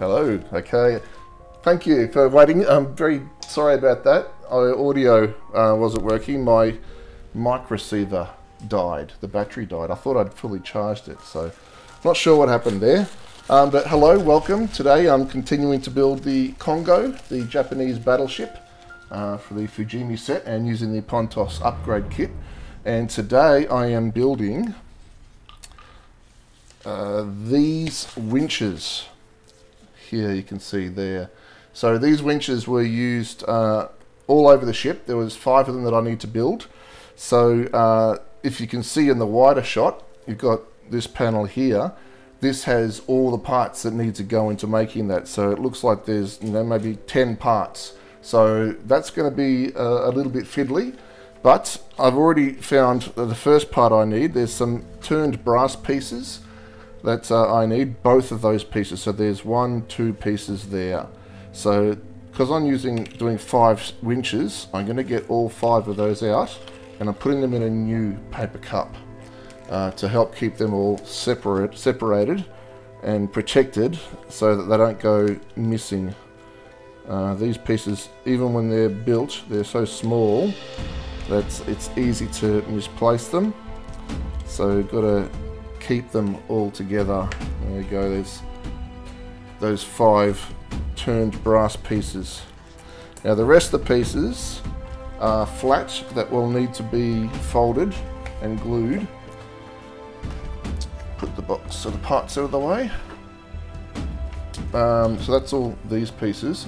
Hello. Okay. Thank you for waiting. I'm very sorry about that. Our audio uh, wasn't working. My mic receiver died. The battery died. I thought I'd fully charged it, so not sure what happened there. Um, but hello, welcome. Today I'm continuing to build the Kongo, the Japanese battleship uh, for the Fujimi set and using the Pontos upgrade kit. And today I am building uh, these winches. Here you can see there. So these winches were used uh, all over the ship. There was five of them that I need to build. So uh, if you can see in the wider shot, you've got this panel here. This has all the parts that need to go into making that. So it looks like there's, you know, maybe 10 parts. So that's going to be a, a little bit fiddly. But I've already found the first part I need. There's some turned brass pieces that uh, I need, both of those pieces. So there's one, two pieces there. So because I'm using doing five winches, I'm going to get all five of those out and I'm putting them in a new paper cup uh, to help keep them all separate, separated and protected so that they don't go missing. Uh, these pieces, even when they're built, they're so small that it's easy to misplace them. So got to keep them all together. There you go, there's those five turned brass pieces. Now the rest of the pieces are flat that will need to be folded and glued. Put the box of the parts out of the way. Um, so that's all these pieces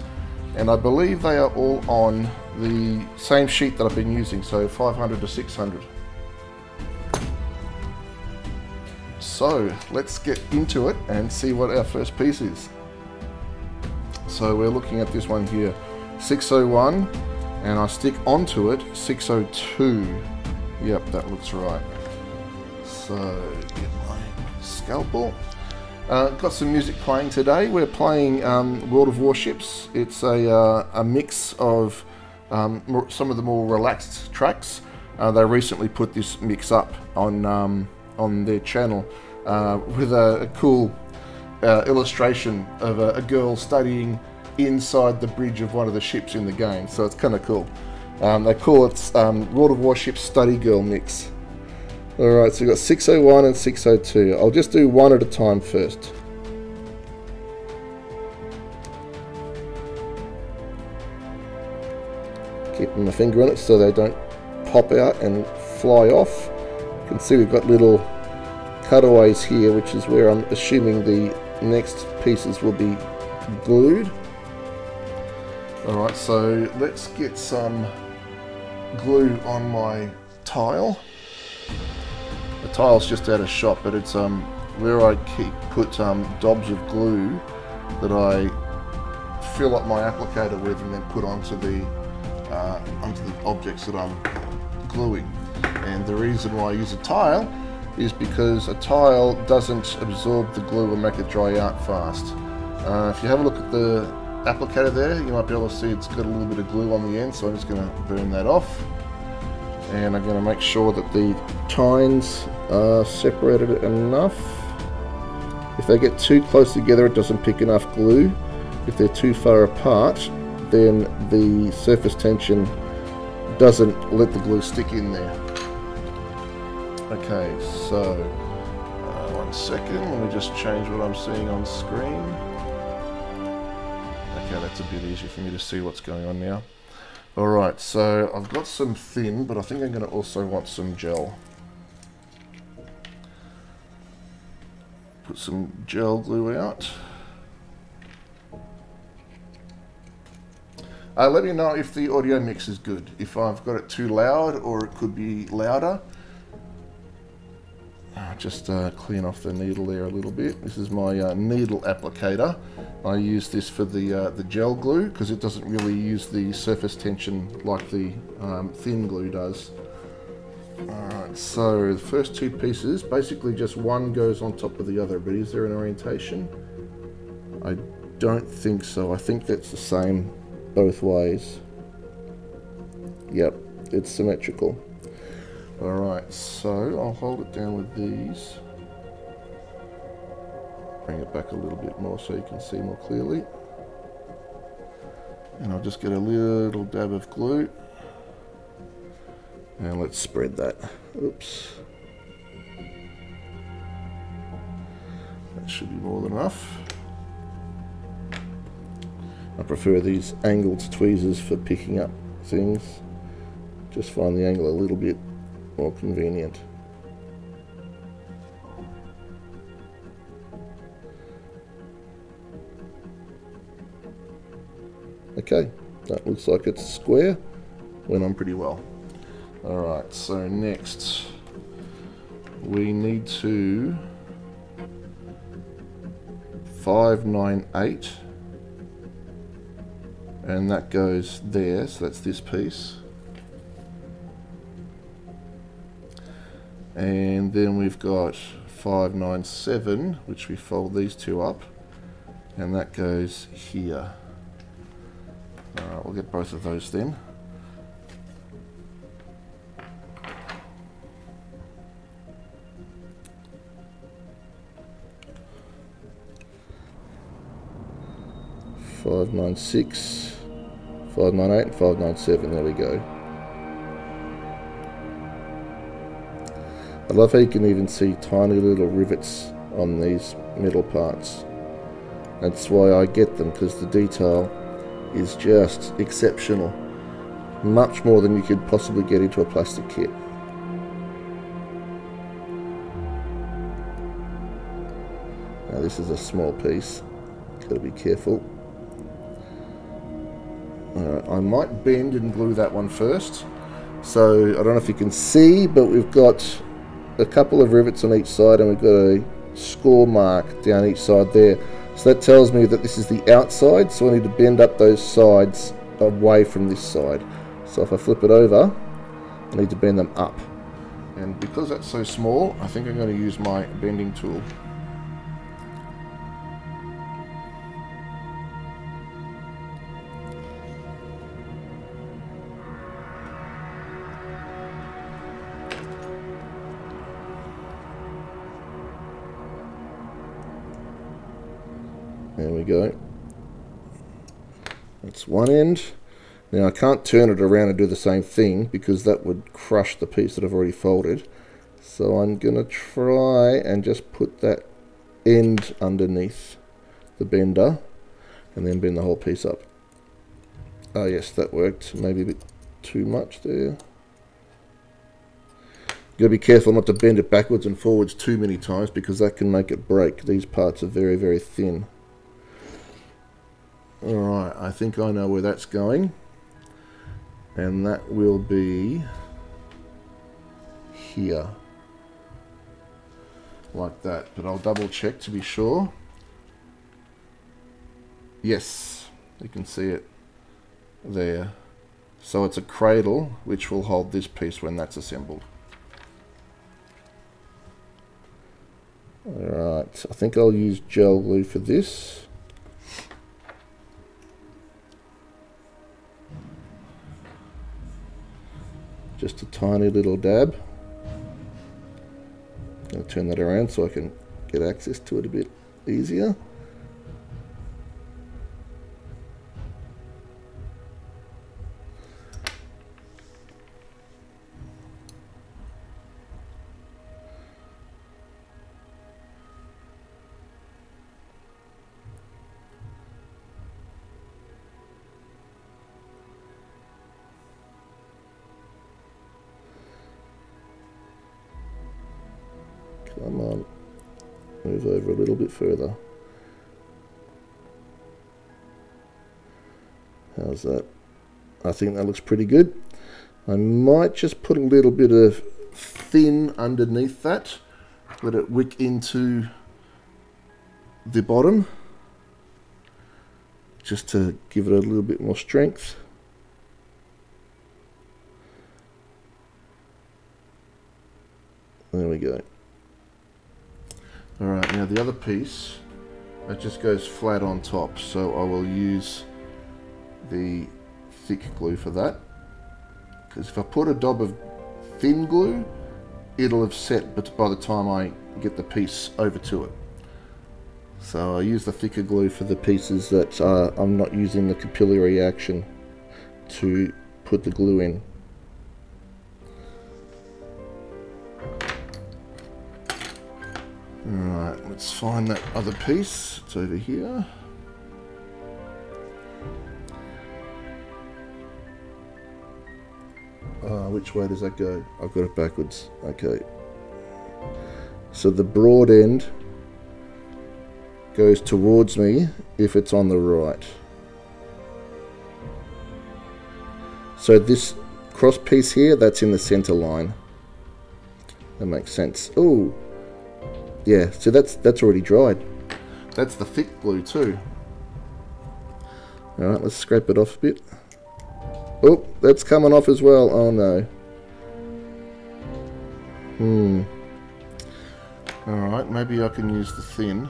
and I believe they are all on the same sheet that I've been using so 500 to 600 so let's get into it and see what our first piece is so we're looking at this one here, 601, and I stick onto it 602. Yep, that looks right. So get my scalpel. Uh, got some music playing today. We're playing um, World of Warships. It's a, uh, a mix of um, more, some of the more relaxed tracks. Uh, they recently put this mix up on um, on their channel uh, with a, a cool uh, illustration of a, a, girl studying inside the bridge of one of the ships in the game. So it's kind of cool. Um, they call it um, World of Warships Study Girl Mix. Alright, so we've got 601 and 602. I'll just do one at a time first. Keeping my finger on it so they don't pop out and fly off. Can see we've got little cutaways here, which is where I'm assuming the next pieces will be glued. Alright, so let's get some glue on my tile. The tile's just out of shot, but it's um where I keep put um, dobs of glue that I fill up my applicator with and then put onto the uh, onto the objects that I'm gluing. And the reason why I use a tile is because a tile doesn't absorb the glue and make it dry out fast. Uh, if you have a look at the applicator there, you might be able to see it's got a little bit of glue on the end, so I'm just going to burn that off. And I'm going to make sure that the tines are separated enough. If they get too close together, it doesn't pick enough glue. If they're too far apart, then the surface tension doesn't let the glue stick in there. Okay, so uh, one second, let me just change what I'm seeing on screen. Okay, that's a bit easier for me to see what's going on now. Alright, so I've got some thin, but I think I'm going to also want some gel. Put some gel glue out. Uh, let me know if the audio mix is good, if I've got it too loud or it could be louder. Uh, just uh, clean off the needle there a little bit. This is my uh, needle applicator. I use this for the uh, the gel glue because it doesn't really use the surface tension like the um, thin glue does. Alright, so the first two pieces, basically just one goes on top of the other, but is there an orientation? I don't think so. I think that's the same both ways. Yep, it's symmetrical. Alright, so I'll hold it down with these. bring it back a little bit more so you can see more clearly. And I'll just get a little dab of glue. And let's spread that. Oops. That should be more than enough. I prefer these angled tweezers for picking up things. Just find the angle a little bit more convenient. Okay, that looks like it's square. Went on pretty well. Alright, so next we need to 598 and that goes there, so that's this piece. And then we've got 597, which we fold these two up, and that goes here. Alright, we'll get both of those then. Five nine six, five nine eight, five nine seven. There we go. I love how you can even see tiny little rivets on these metal parts. That's why I get them because the detail is just exceptional. Much more than you could possibly get into a plastic kit. Now this is a small piece. Got to be careful. Alright, I might bend and glue that one first. So I don't know if you can see, but we've got a couple of rivets on each side and we've got a score mark down each side there. So that tells me that this is the outside, so I need to bend up those sides away from this side. So if I flip it over, I need to bend them up. And because that's so small, I think I'm going to use my bending tool. We go. That's one end. Now I can't turn it around and do the same thing because that would crush the piece that I've already folded. So I'm going to try and just put that end underneath the bender and then bend the whole piece up. Oh yes, that worked. Maybe a bit too much there. Got to be careful not to bend it backwards and forwards too many times because that can make it break. These parts are very, very thin. Alright, I think I know where that's going. And that will be here. Like that. But I'll double check to be sure. Yes, you can see it there. So it's a cradle which will hold this piece when that's assembled. Alright, I think I'll use gel glue for this. Just a tiny little dab. I'll turn that around so I can get access to it a bit easier. Move over a little bit further. How's that? I think that looks pretty good. I might just put a little bit of thin underneath that. Let it wick into the bottom. Just to give it a little bit more strength. There we go. Alright, now the other piece, it just goes flat on top, so I will use the thick glue for that. Because if I put a dab of thin glue, it'll have set but by the time I get the piece over to it. So I use the thicker glue for the pieces that uh, I'm not using the capillary action to put the glue in. Alright, let's find that other piece. It's over here. Uh, which way does that go? I've got it backwards. Okay. So the broad end goes towards me if it's on the right. So this cross piece here, that's in the center line. That makes sense. Oh, yeah. So that's that's already dried. That's the thick glue too. All right, let's scrape it off a bit. Oh, that's coming off as well. Oh no. Hmm. Alright, maybe I can use the thin.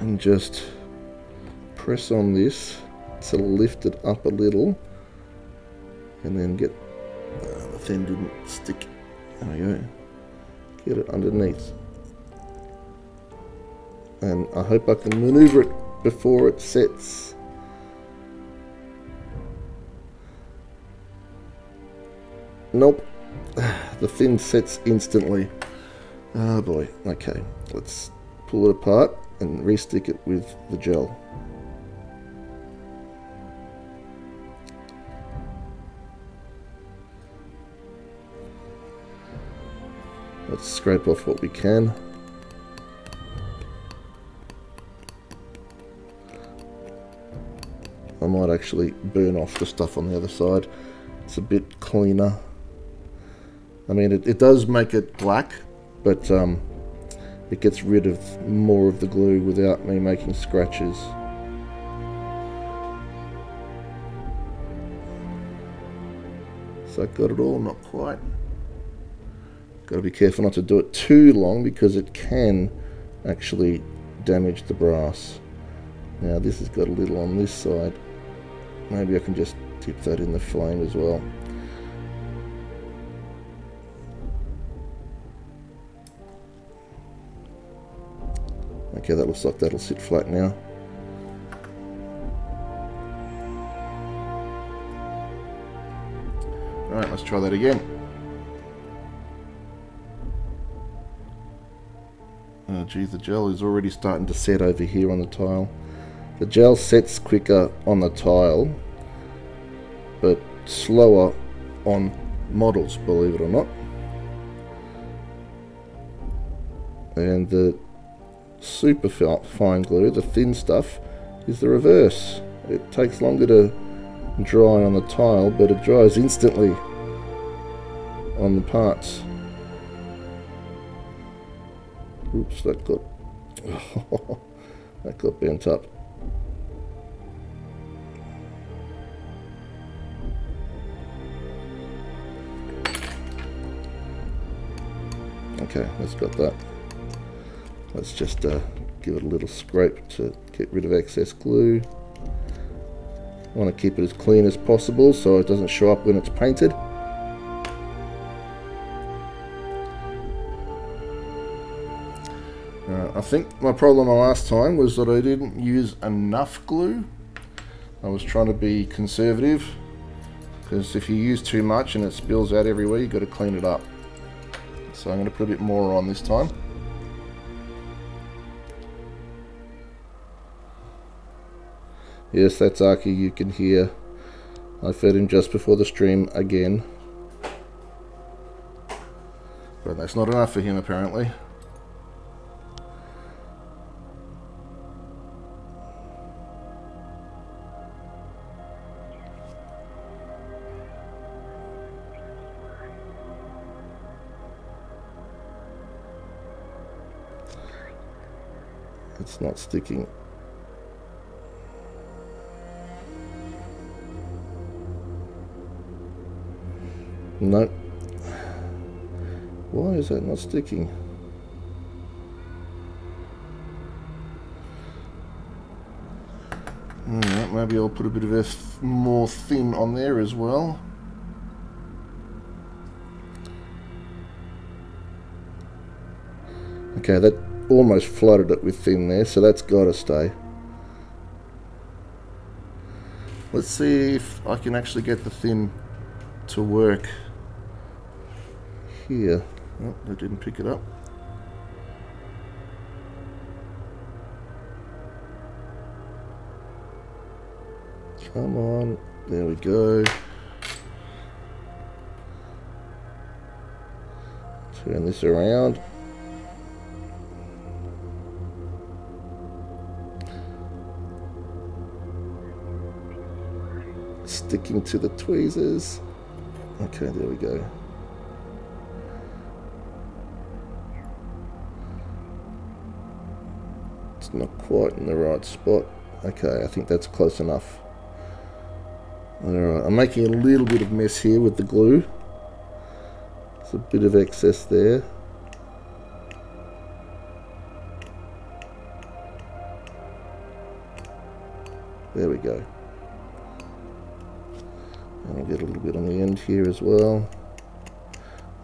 And just press on this to lift it up a little. And then get... Uh, the thin didn't stick. There we go. Get it underneath. And I hope I can maneuver it before it sets. Nope. The fin sets instantly. Oh boy. Okay. Let's pull it apart and restick it with the gel. Let's scrape off what we can. I might actually burn off the stuff on the other side. It's a bit cleaner. I mean, it, it does make it black, but um, it gets rid of more of the glue without me making scratches. So I got it all, not quite. Got to be careful not to do it too long because it can actually damage the brass. Now this has got a little on this side. Maybe I can just dip that in the flame as well. Okay, that looks like that'll sit flat now. Alright, let's try that again. Oh geez, the gel is already starting to set over here on the tile. The gel sets quicker on the tile, but slower on models, believe it or not. And the super fine glue, the thin stuff, is the reverse. It takes longer to dry on the tile, but it dries instantly on the parts. Oops, that got that got bent up. Okay, that's got that. Let's just uh, give it a little scrape to get rid of excess glue. I want to keep it as clean as possible so it doesn't show up when it's painted. Uh, I think my problem last time was that I didn't use enough glue. I was trying to be conservative because if you use too much and it spills out everywhere you've got to clean it up. So I'm going to put a bit more on this time. Yes, that's Aki you can hear. I fed him just before the stream again. But that's not enough for him apparently. It's not sticking. No. Why is that not sticking? Hmm, right, maybe I'll put a bit of a more thin on there as well. Okay, that almost flooded it with thin there, so that's got to stay. Let's see if I can actually get the thin to work here. Oh, I didn't pick it up. Come on. There we go. Turn this around. Sticking to the tweezers. Okay, there we go. It's not quite in the right spot. Okay, I think that's close enough. Alright, I'm making a little bit of mess here with the glue. There's a bit of excess there. There we go. Get a little bit on the end here as well.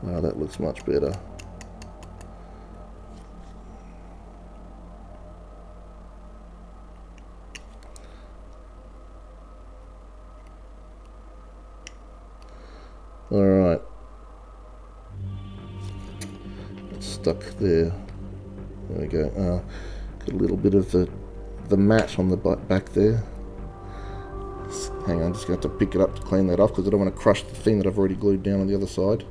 Oh, that looks much better. Alright. Stuck there. There we go. Uh, got a little bit of the, the mat on the back there. Hang on, just going to have to pick it up to clean that off because I don't want to crush the thing that I've already glued down on the other side.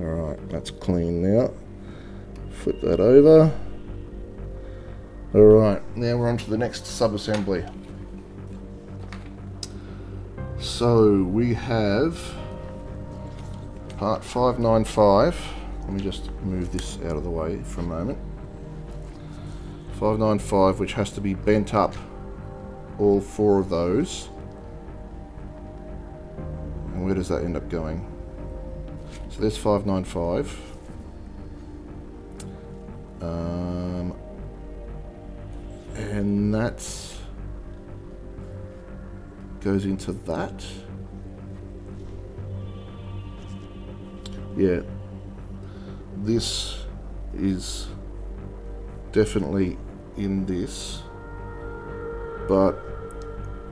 Alright, that's clean now. Flip that over. Alright, now we're on to the next sub-assembly. So we have part 595. Let me just move this out of the way for a moment. 595 which has to be bent up all four of those. And where does that end up going? So there's 595. Um, and that goes into that. Yeah, this is definitely in this, but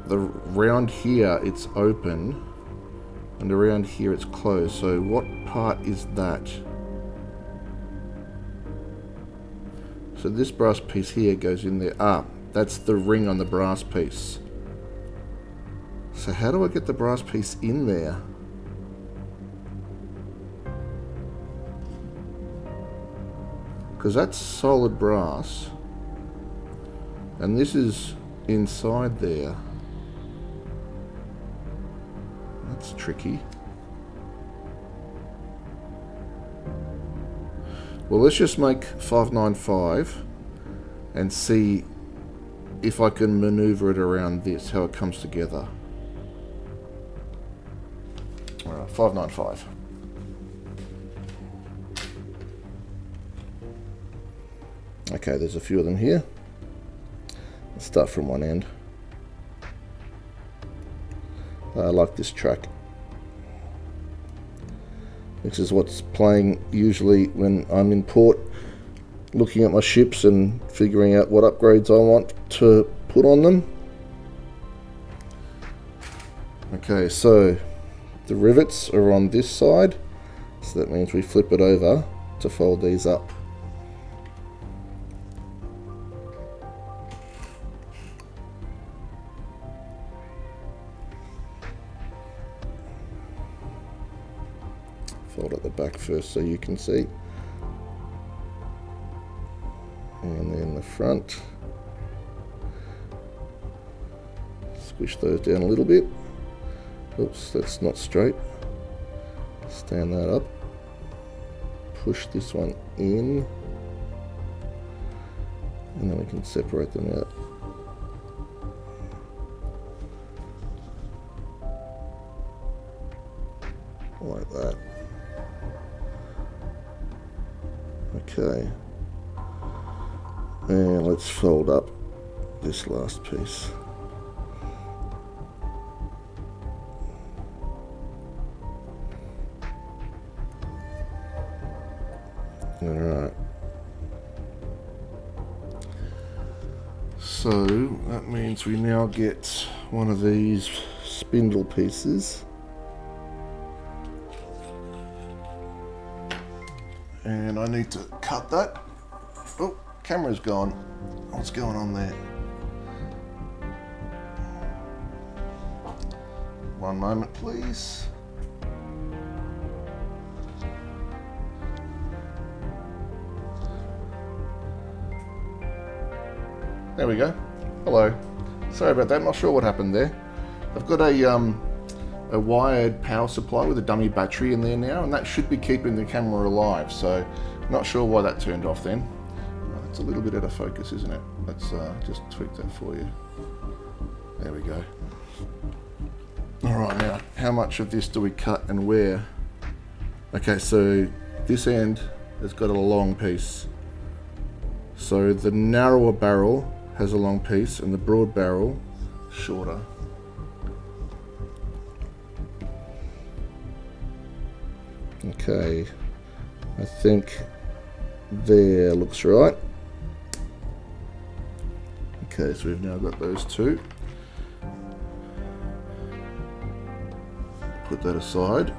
the round here it's open and around here it's closed. So what part is that? So this brass piece here goes in there. Ah, that's the ring on the brass piece. So how do I get the brass piece in there? Because that's solid brass. And this is inside there. That's tricky. Well, let's just make 595 and see if I can maneuver it around this, how it comes together. Alright, 595. Okay, there's a few of them here. Let's from one end. I like this track. This is what's playing usually when I'm in port looking at my ships and figuring out what upgrades I want to put on them. Okay, so the rivets are on this side, so that means we flip it over to fold these up. First so you can see. And then the front. Squish those down a little bit. Oops, that's not straight. Stand that up. Push this one in. And then we can separate them out. this last piece. All right. So that means we now get one of these spindle pieces. And I need to cut that. Oh, camera's gone. What's going on there? One moment, please. There we go. Hello. Sorry about that. Not sure what happened there. I've got a um, a wired power supply with a dummy battery in there now, and that should be keeping the camera alive. So, not sure why that turned off then. Uh, it's a little bit out of focus, isn't it? Let's uh, just tweak that for you. There we go. How much of this do we cut and where? Okay, so this end has got a long piece. So the narrower barrel has a long piece and the broad barrel shorter. Okay, I think there looks right. Okay, so we've now got those two. Put that aside.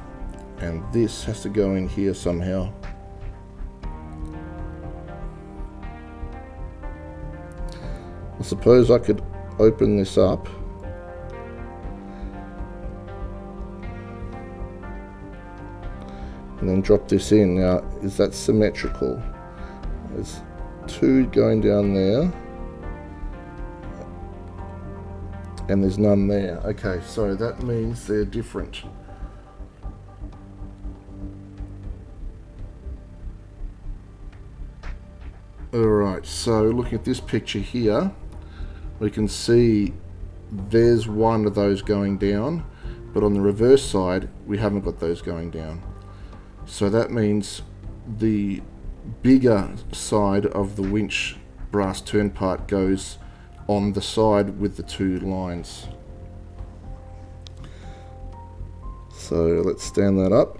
And this has to go in here somehow. I suppose I could open this up. And then drop this in. Now, is that symmetrical? There's two going down there. And there's none there. Okay, so that means they're different. Alright, so looking at this picture here, we can see there's one of those going down, but on the reverse side, we haven't got those going down. So that means the bigger side of the winch brass turn part goes on the side with the two lines. So let's stand that up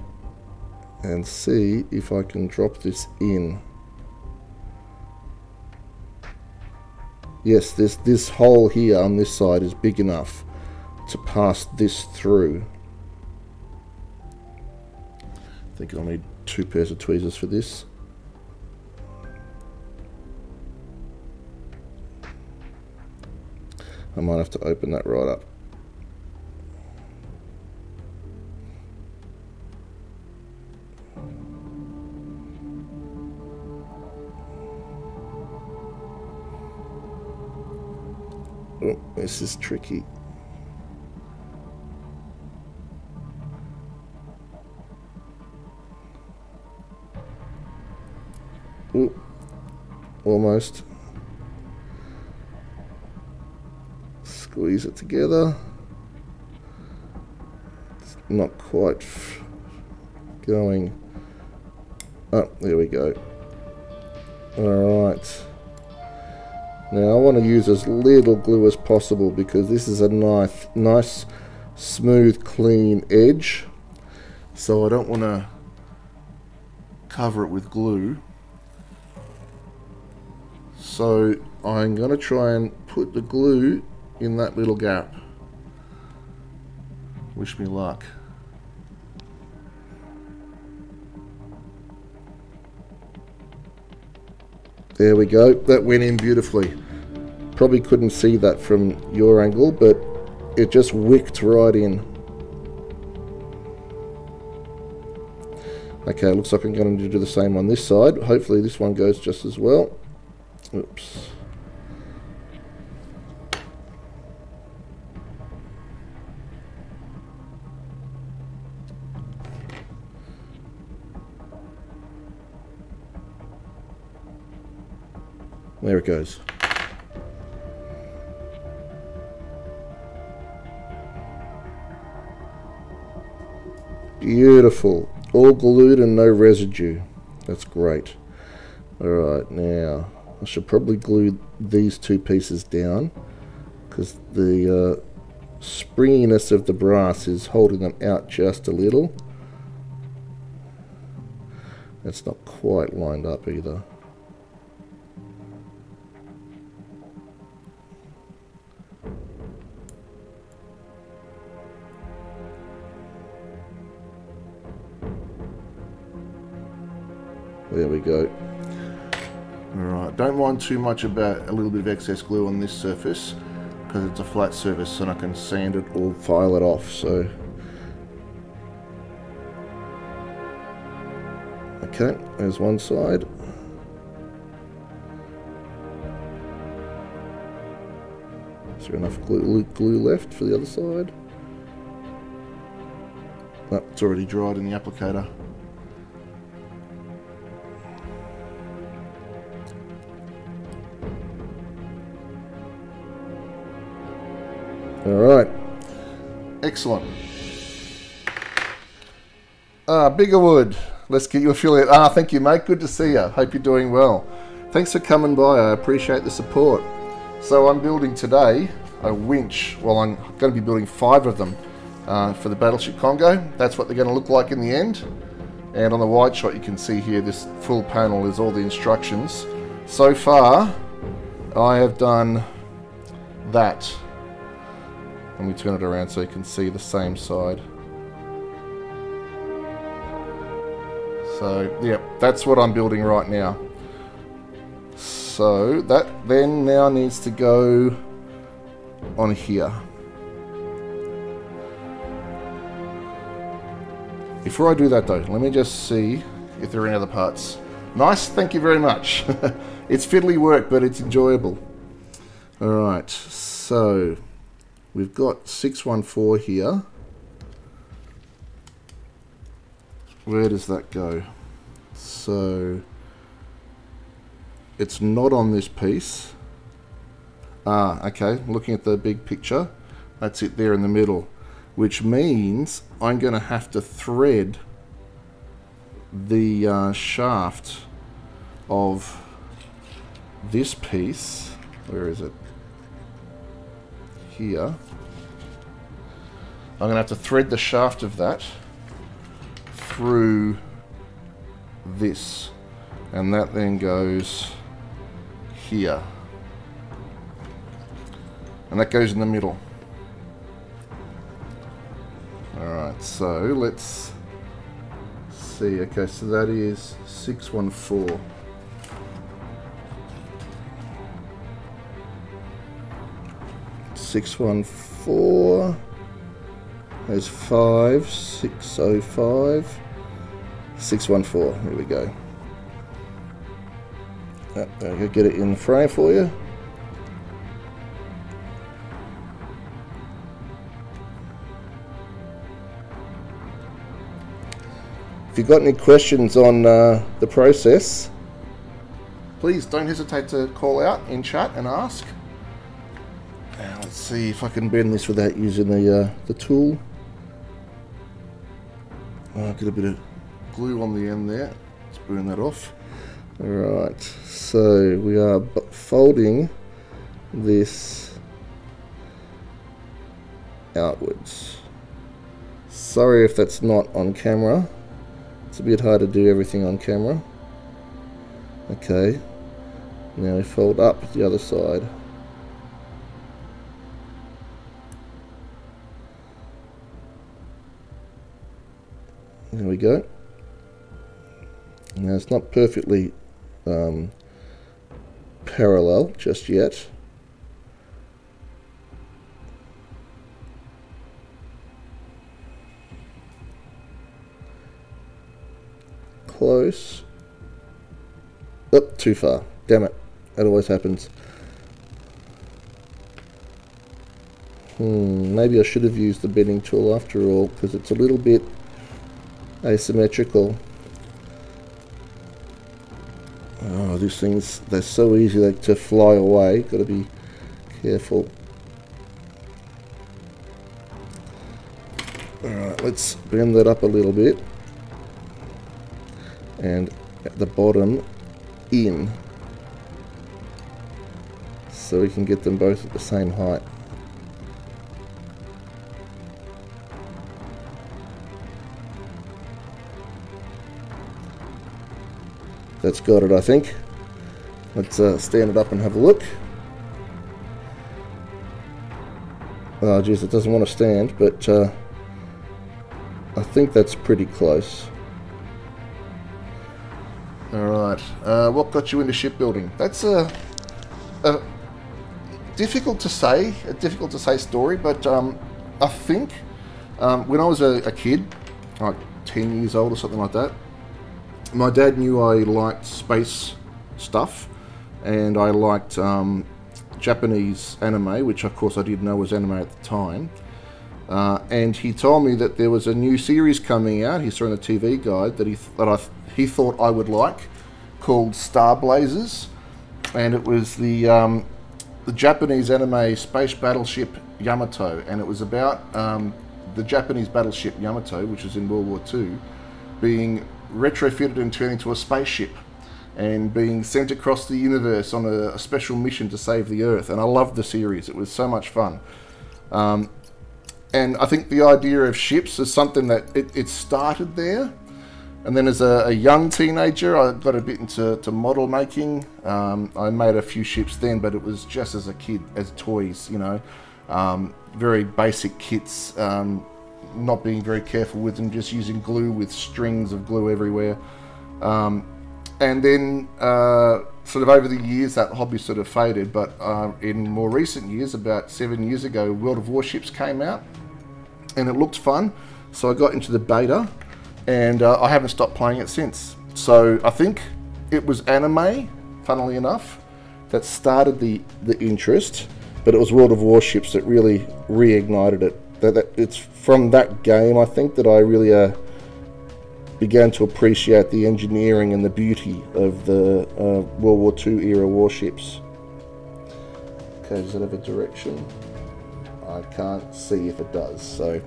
and see if I can drop this in. Yes, this, this hole here on this side is big enough to pass this through. I think I'll need two pairs of tweezers for this. I might have to open that right up. Oh, this is tricky. Ooh, almost. Squeeze it together. It's not quite going. Oh, there we go. Alright. Now I want to use as little glue as possible because this is a nice, nice, smooth, clean edge. So I don't want to cover it with glue. So I'm going to try and put the glue in that little gap. Wish me luck. There we go. That went in beautifully. Probably couldn't see that from your angle, but it just wicked right in. Okay, looks like I'm going to do the same on this side. Hopefully this one goes just as well. Oops. There it goes. Beautiful. All glued and no residue. That's great. Alright, now I should probably glue these two pieces down because the uh, springiness of the brass is holding them out just a little. That's not quite lined up either. There we go. Alright, don't mind too much about a little bit of excess glue on this surface because it's a flat surface and I can sand it or file it off so. Okay there's one side. Is there enough glue, glue left for the other side? Oh, it's already dried in the applicator All right. Excellent. Ah, Biggerwood. Let's get you affiliate. Ah, thank you, mate. Good to see you. Hope you're doing well. Thanks for coming by. I appreciate the support. So I'm building today a winch. Well, I'm going to be building five of them uh, for the Battleship Kongo. That's what they're going to look like in the end. And on the wide shot, you can see here this full panel is all the instructions. So far, I have done that and we turn it around so you can see the same side. So, yeah, that's what I'm building right now. So, that then now needs to go on here. Before I do that though, let me just see if there are any other parts. Nice, thank you very much. it's fiddly work, but it's enjoyable. Alright, so We've got 614 here. Where does that go? So it's not on this piece. Ah, okay, looking at the big picture, that's it there in the middle, which means I'm going to have to thread the uh, shaft of this piece. Where is it? Here. I'm going to have to thread the shaft of that through this. And that then goes here. And that goes in the middle. Alright, so let's see. Okay, so that is 614. Six one four. There's 5, 605, 614. Here we go. I'll get it in the frame for you. If you've got any questions on uh, the process, please don't hesitate to call out in chat and ask. Now let's see if I can bend this without using the uh, the tool. Oh, Get a bit of glue on the end there. Let's burn that off. Alright, so we are folding this outwards. Sorry if that's not on camera. It's a bit hard to do everything on camera. Okay, now we fold up the other side. There we go. Now it's not perfectly um, parallel just yet. Close. Oh, too far. Damn it. That always happens. Hmm, maybe I should have used the bending tool after all, because it's a little bit asymmetrical. Oh, these things, they're so easy to fly away. Got to be careful. Alright, let's bend that up a little bit. And at the bottom, in. So we can get them both at the same height. That's got it, I think. Let's uh, stand it up and have a look. Oh, geez, it doesn't want to stand, but uh, I think that's pretty close. Alright, uh, what got you into shipbuilding? That's a, a difficult to say, a difficult to say story, but um, I think um, when I was a, a, kid, like 10 years old or something like that, my dad knew I liked space stuff and I liked um, Japanese anime, which of course I didn't know was anime at the time. Uh, and he told me that there was a new series coming out. He saw in the TV guide that he th- that I th- he thought I would like, called Star Blazers, and it was the um, the Japanese anime space battleship Yamato, and it was about um, the Japanese battleship Yamato, which was in World War II, being retrofitted and turned into a spaceship and being sent across the universe on a, a, special mission to save the Earth. And I loved the series; it was so much fun. Um, and I think the idea of ships is something that it, it started there. And then as a, a, young teenager, I got a bit into to model making. Um, I made a few ships then, but it was just as a kid, as toys, you know. Um, very basic kits, um, not being very careful with them, just using glue with strings of glue everywhere. Um, and then uh, sort of over the years that hobby sort of faded but uh, in more recent years about seven years ago world of warships came out and it looked fun. So i got into the beta and uh, i haven't stopped playing it since. So i think it was anime funnily enough that started the the interest but it was world of warships that really reignited it that, that it's from that game i think that i really uh, began to appreciate the engineering and the beauty of the uh, World War II era warships. Okay, does it have a direction? I can't see if it does, so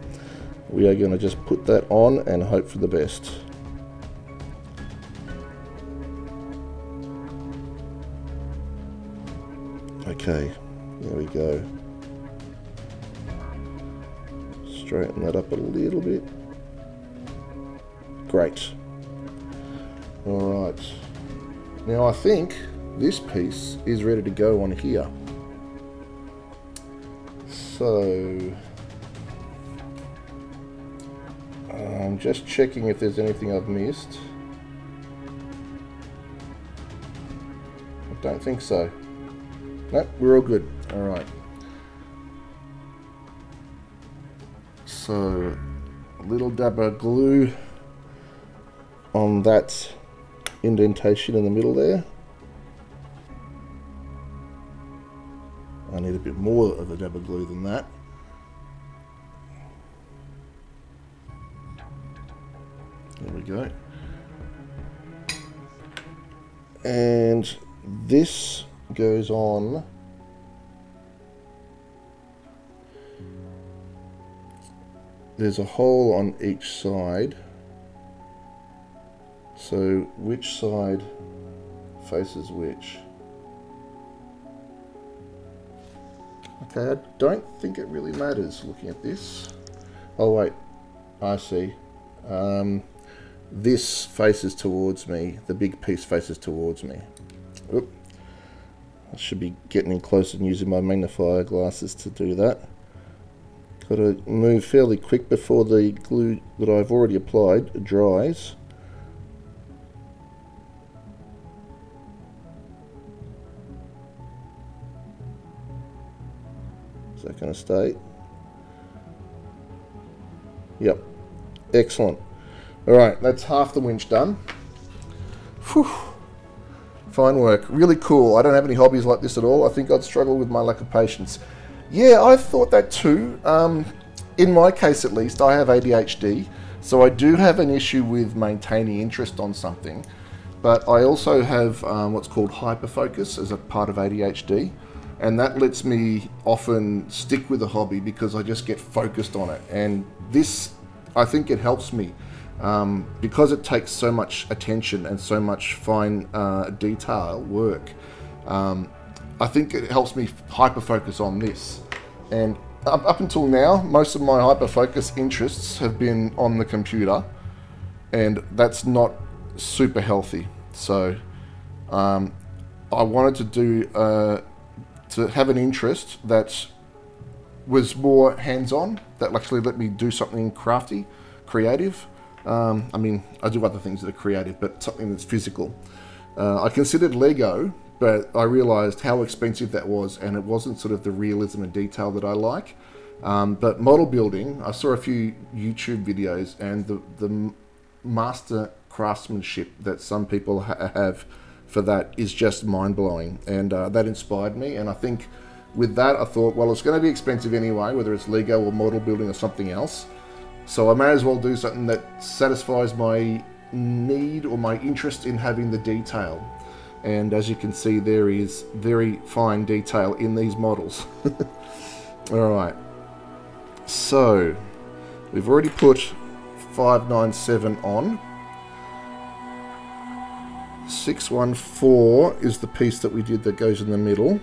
we are going to just put that on and hope for the best. Okay, there we go. Straighten that up a little bit. Great. Alright. Now I think this piece is ready to go on here. So... I'm just checking if there's anything I've missed. I don't think so. No, we're all good. Alright. So, a little dab of glue on that indentation in the middle there. I need a bit more of a dab of glue than that. There we go. And this goes on there's a hole on each side so which side faces which? Okay, I don't think it really matters looking at this. Oh wait, I see. Um, this faces towards me, the big piece faces towards me. Oop. I should be getting in close and using my magnifier glasses to do that. Got to move fairly quick before the glue that I've already applied dries. Is that going to stay? Yep. Excellent. All right, that's half the winch done. Whew. Fine work. Really cool. I don't have any hobbies like this at all. I think I'd struggle with my lack of patience. Yeah, I thought that too. Um, in my case, at least, I have ADHD, so I do have an issue with maintaining interest on something. But I also have um, what's called hyperfocus as a part of ADHD and that lets me often stick with a hobby because I just get focused on it. And this, I think, it helps me um, because it takes so much attention and so much fine uh, detail work. Um, I think it helps me hyper focus on this. And up, up until now, most of my hyper focus interests have been on the computer, and that's not super healthy. So um, I wanted to do uh, to have an interest that was more hands-on, that actually let me do something crafty, creative. Um, I mean, I do other things that are creative, but something that's physical. Uh, I considered Lego, but I realised how expensive that was, and it wasn't sort of the realism and detail that I like. Um, but model building, I saw a few YouTube videos, and the the master craftsmanship that some people ha- have for that is just mind blowing, and uh, that inspired me. And I think with that, I thought, well, it's going to be expensive anyway, whether it's Lego or model building or something else. So I may as well do something that satisfies my need or my interest in having the detail. And as you can see, there is very fine detail in these models. All right. So we've already put 597 on. 614 is the piece that we did that goes in the middle.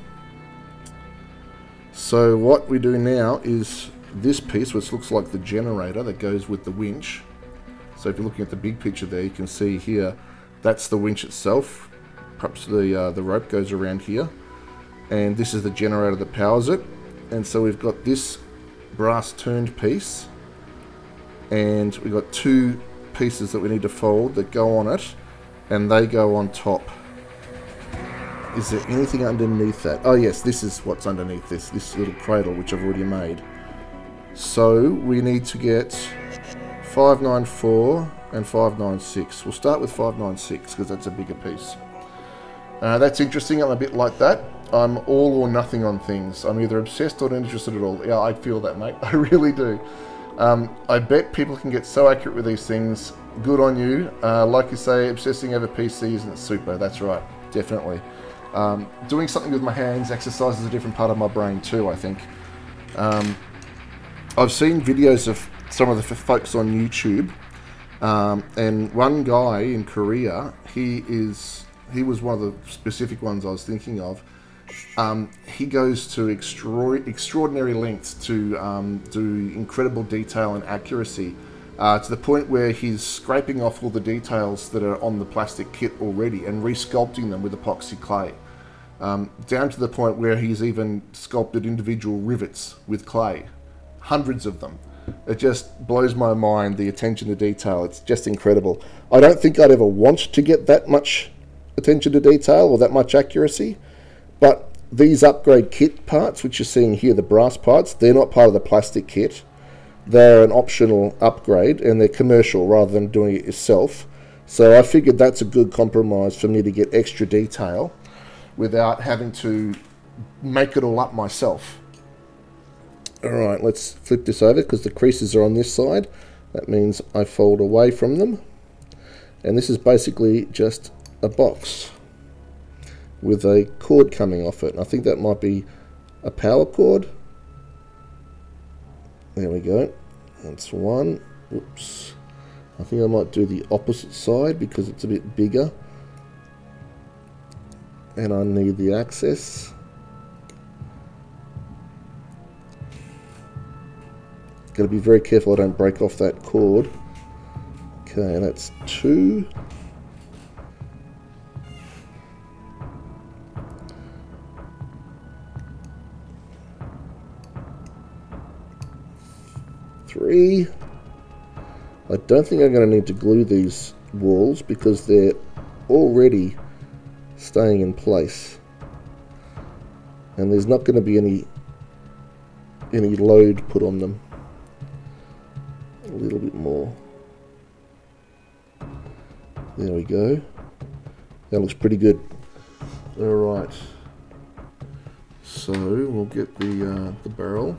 So what we do now is this piece, which looks like the generator that goes with the winch. So if you're looking at the big picture there, you can see here, that's the winch itself. Perhaps the, uh, the rope goes around here. And this is the generator that powers it. And so we've got this brass turned piece. And we've got two pieces that we need to fold that go on it. And they go on top. Is there anything underneath that? Oh yes, this is what's underneath this, this little cradle which I've already made. So we need to get 594 and 596. We'll start with 596 because that's a bigger piece. Uh, that's interesting, I'm a bit like that. I'm all or nothing on things. I'm either obsessed or not interested at all. Yeah, I feel that, mate. I really do. Um, I bet people can get so accurate with these things. Good on you. Uh, like you say, obsessing over PC isn't super. That's right, definitely. Um, doing something with my hands exercises a different part of my brain too, I think. Um, I've seen videos of some of the folks on YouTube, um, and one guy in Korea, he is he was one of the specific ones I was thinking of. Um, he goes to extra extraordinary lengths to um, do incredible detail and accuracy, uh, to the point where he's scraping off all the details that are on the plastic kit already and resculpting them with epoxy clay. Um, down to the point where he's even sculpted individual rivets with clay, hundreds of them. It just blows my mind the attention to detail. It's just incredible. I don't think I'd ever want to get that much attention to detail or that much accuracy, but these upgrade kit parts, which you're seeing here, the brass parts, they're not part of the plastic kit. They're an optional upgrade and they're commercial rather than doing it yourself. So I figured that's a good compromise for me to get extra detail without having to make it all up myself. Alright, let's flip this over because the creases are on this side. That means I fold away from them. And this is basically just a box with a cord coming off it. And I think that might be a power cord. There we go. That's one. Oops. I think I might do the opposite side because it's a bit bigger. And I need the access. Got to be very careful I don't break off that cord. Okay, that's two. Three. I don't think I'm going to need to glue these walls because they're already staying in place. And there's not going to be any any load put on them a little bit more. There we go. That looks pretty good. Alright. So we'll get the, uh, the barrel.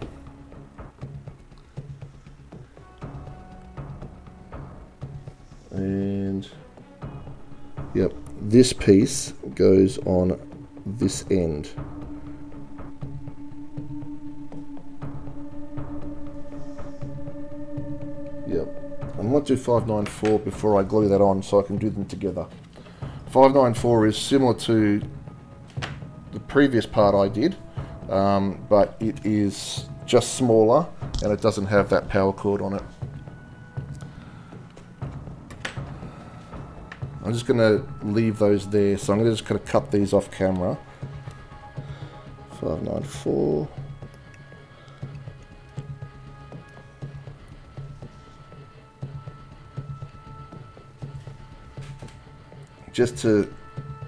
And yep, this piece goes on this end. Yep I might do 594 before I glue that on so I can do them together. 594 is similar to the previous part I did, um, but it is just smaller and it doesn't have that power cord on it. I'm just going to leave those there. So I'm going to just kind of cut these off camera. 594. Just to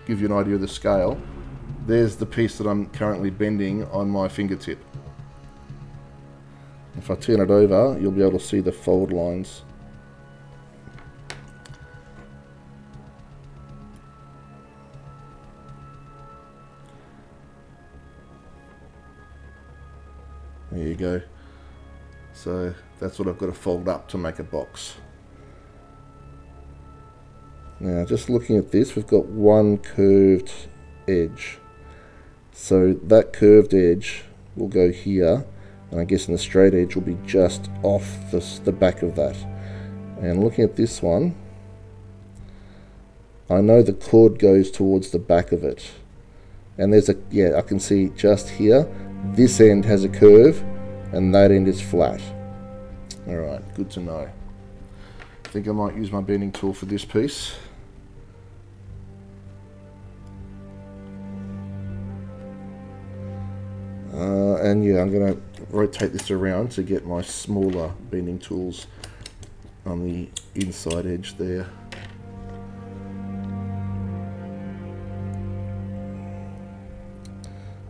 give you an idea of the scale, there's the piece that I'm currently bending on my fingertip. If I turn it over, you'll be able to see the fold lines. There you go. So that's what I've got to fold up to make a box. Now just looking at this, we've got one curved edge. So that curved edge will go here, and I guess in the straight edge will be just off this, the back of that. And looking at this one, I know the cord goes towards the back of it. And there's a, yeah, I can see just here, this end has a curve, and that end is flat. Alright, good to know. I think I might use my bending tool for this piece. Uh, and yeah, I'm going to rotate this around to get my smaller bending tools on the inside edge there.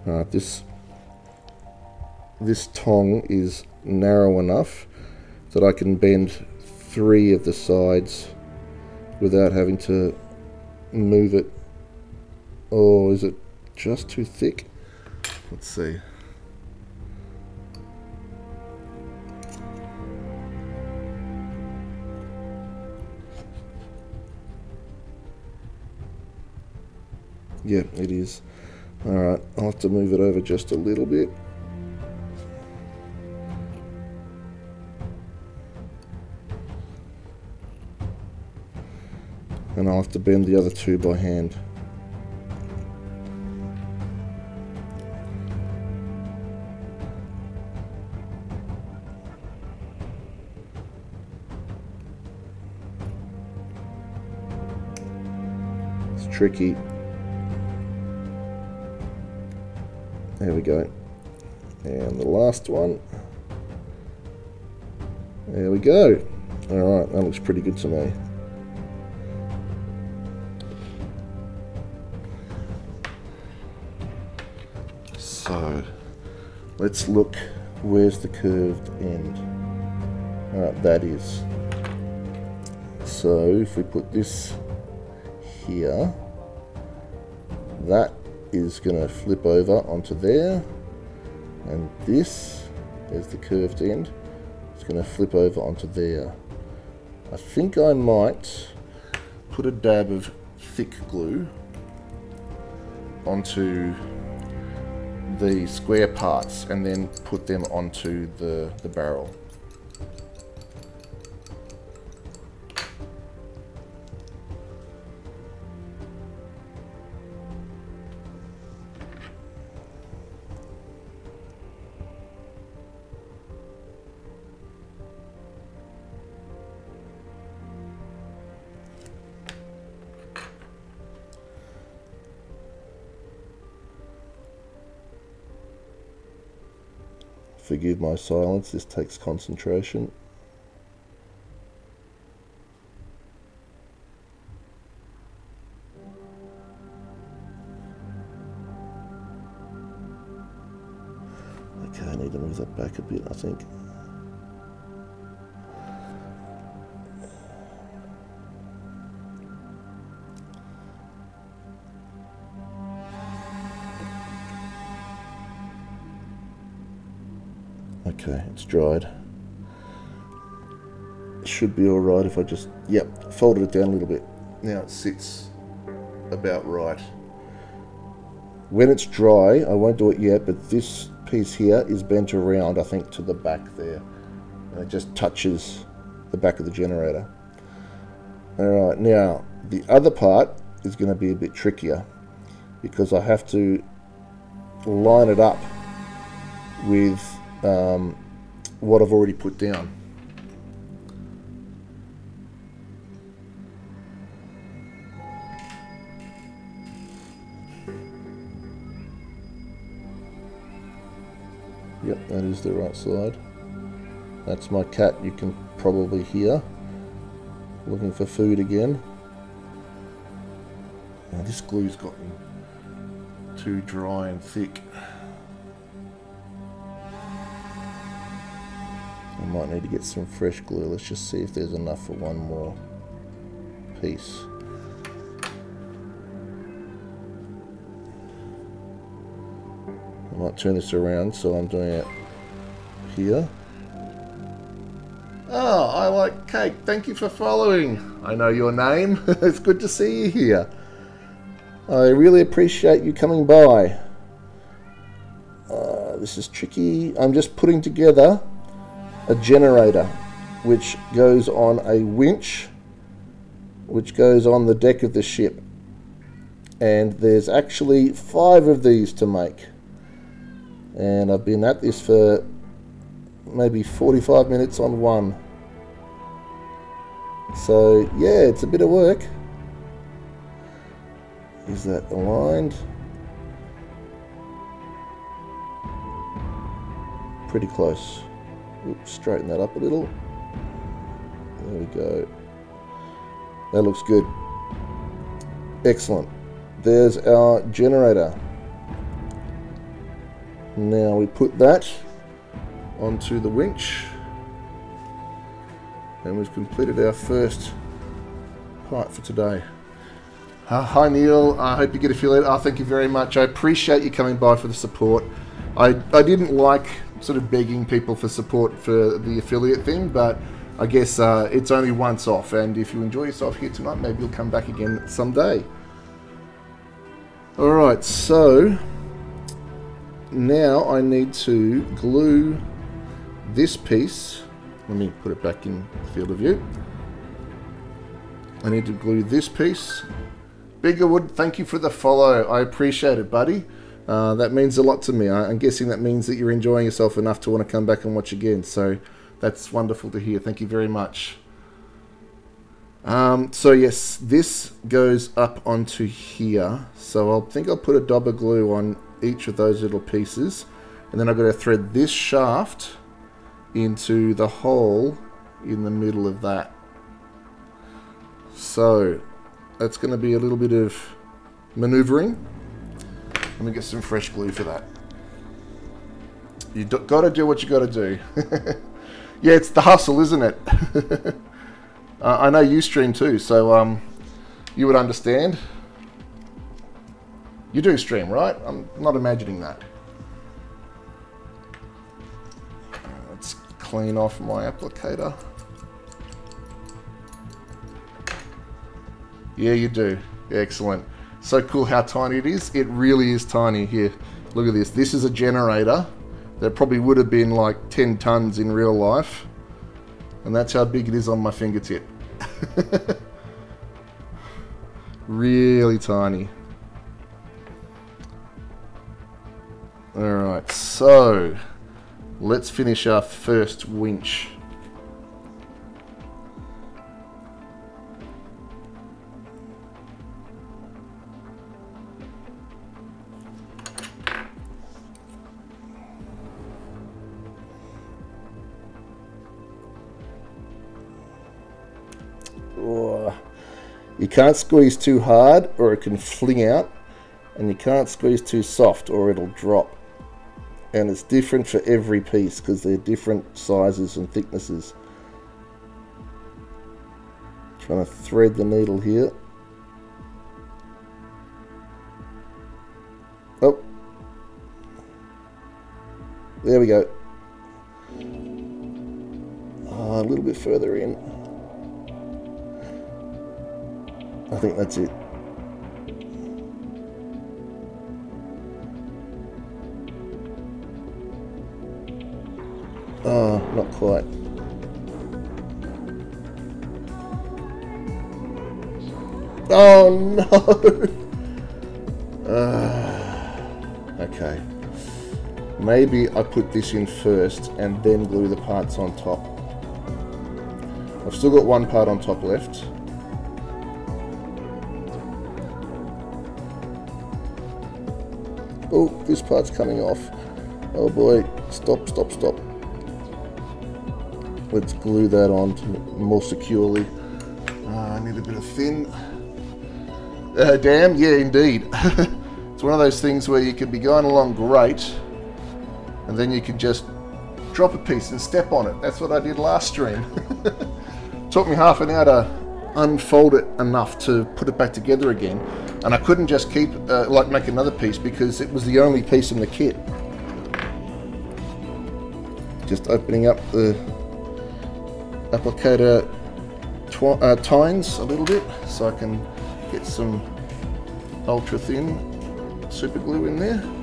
Uh, this this tong is narrow enough that I can bend three of the sides without having to move it. Oh, is it just too thick? Let's see. Yeah, it is. Alright, I'll have to move it over just a little bit. And I'll have to bend the other two by hand. It's tricky. There we go. And the last one. There we go. Alright, that looks pretty good to me. Let's look where's the curved end. Alright, that is. So, if we put this here, that is going to flip over onto there and this is the curved end it's going to flip over onto there I think I might put a dab of thick glue onto the square parts and then put them onto the, the barrel My silence, this takes concentration. Okay, I need to move that back a bit, I think. Okay, it's dried. Should be alright if I just, yep, folded it down a little bit. Now it sits about right. When it's dry, I won't do it yet, but this piece here is bent around, I think, to the back there. And it just touches the back of the generator. Alright, now, the other part is going to be a bit trickier because I have to line it up with um, what I've already put down. Yep, that is the right side. That's my cat you can probably hear. Looking for food again. Now this glue's gotten too dry and thick. Might need to get some fresh glue. Let's just see if there's enough for one more piece. I might turn this around so I'm doing it here. Oh, I like cake. Thank you for following. I know your name. it's good to see you here. I really appreciate you coming by. Uh, this is tricky. I'm just putting together a generator which goes on a winch which goes on the deck of the ship. And there's actually five of these to make. And I've been at this for maybe 45 minutes on one. So yeah, it's a bit of work. Is that aligned? Pretty close. Oops, straighten that up a little. There we go. That looks good. Excellent. There's our generator. Now we put that onto the winch and we've completed our first part for today. Uh, hi Neil, I hope you get a feel it. Oh, thank you very much. I appreciate you coming by for the support. I, I didn't like sort of begging people for support for the affiliate thing, but I guess uh, it's only once off, and if you enjoy yourself here tonight, maybe you'll come back again someday. Alright, so now I need to glue this piece. Let me put it back in field of view. I need to glue this piece. Biggerwood, thank you for the follow. I appreciate it, buddy. Uh, that means a lot to me. I'm guessing that means that you're enjoying yourself enough to want to come back and watch again. So that's wonderful to hear. Thank you very much. Um, so yes, this goes up onto here. So I think I'll put a dab of glue on each of those little pieces. And then I've got to thread this shaft into the hole in the middle of that. So that's going to be a little bit of maneuvering. Let me get some fresh glue for that. You got to do what you got to do. Yeah, it's the hustle, isn't it? uh, I know you stream too, so um, you would understand. You do stream, right? I'm not imagining that. Let's clean off my applicator. Yeah, you do. Excellent. So cool how tiny it is. It really is tiny. Here, look at this. This is a generator that probably would have been like 10 tons in real life. And that's how big it is on my fingertip. really tiny. Alright, so let's finish our first winch. Can't squeeze too hard or it can fling out. And you can't squeeze too soft or it'll drop. And it's different for every piece because they're different sizes and thicknesses. Trying to thread the needle here. Oh. There we go. Oh, a little bit further in. I think that's it. Oh, not quite. Oh no! Uh, okay. Maybe I put this in first and then glue the parts on top. I've still got one part on top left. This part's coming off. Oh boy, stop, stop, stop. Let's glue that on more securely. Uh, I need a bit of thin. Uh, damn, yeah, indeed. it's one of those things where you can be going along great, and then you can just drop a piece and step on it. That's what I did last stream. Took me half an hour to unfold it enough to put it back together again, and I couldn't just keep uh, like make another piece because it was the only piece in the kit. Just opening up the applicator uh, tines a little bit so I can get some ultra thin super glue in there.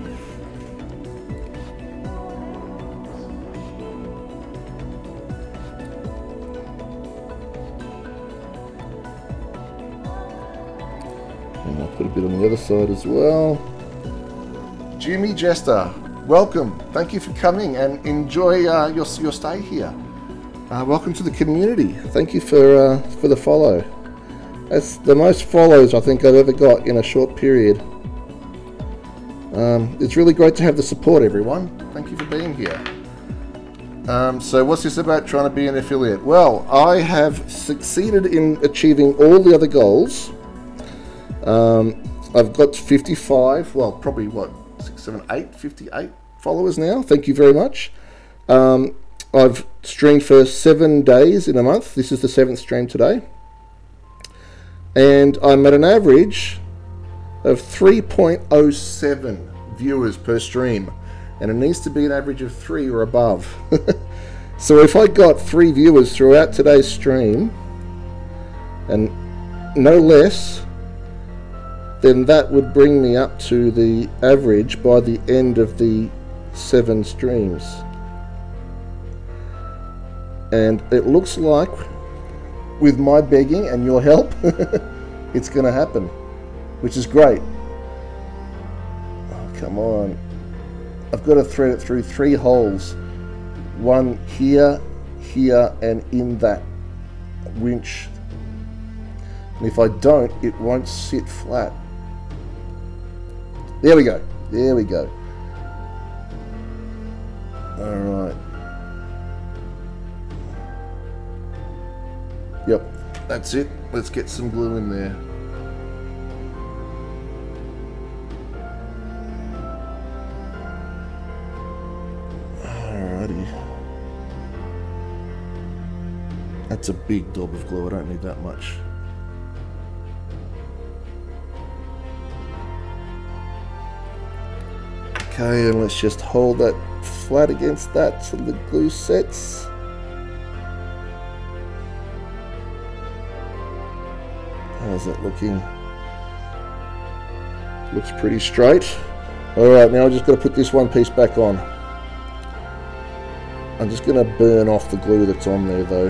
Side as well. Jimmy Jester, welcome. Thank you for coming and enjoy uh, your, your stay here. Uh, welcome to the community. Thank you for uh, for the follow. That's the most follows I think I've ever got in a short period. Um, it's really great to have the support, everyone. Thank you for being here. Um, so, what's this about trying to be an affiliate? Well, I have succeeded in achieving all the other goals. Um, I've got 55, well, probably what, 6, 7, 8, 58 followers now. Thank you very much. Um, I've streamed for seven days in a month. This is the seventh stream today. And I'm at an average of 3.07 viewers per stream. And it needs to be an average of three or above. so if I got three viewers throughout today's stream, and no less, then that would bring me up to the average by the end of the seven streams. And it looks like with my begging and your help it's going to happen which is great. Oh, come on. I've got to thread it through three holes. One here here and in that winch. And if I don't it won't sit flat there we go there we go all right Yep, that's it. Let's get some glue in there. Alrighty. That's a big dob of glue, I don't need that much. Okay, and let's just hold that flat against that so the glue sets. How's that looking? Looks pretty straight. Alright, now I'm just going to put this one piece back on. I'm just going to burn off the glue that's on there though.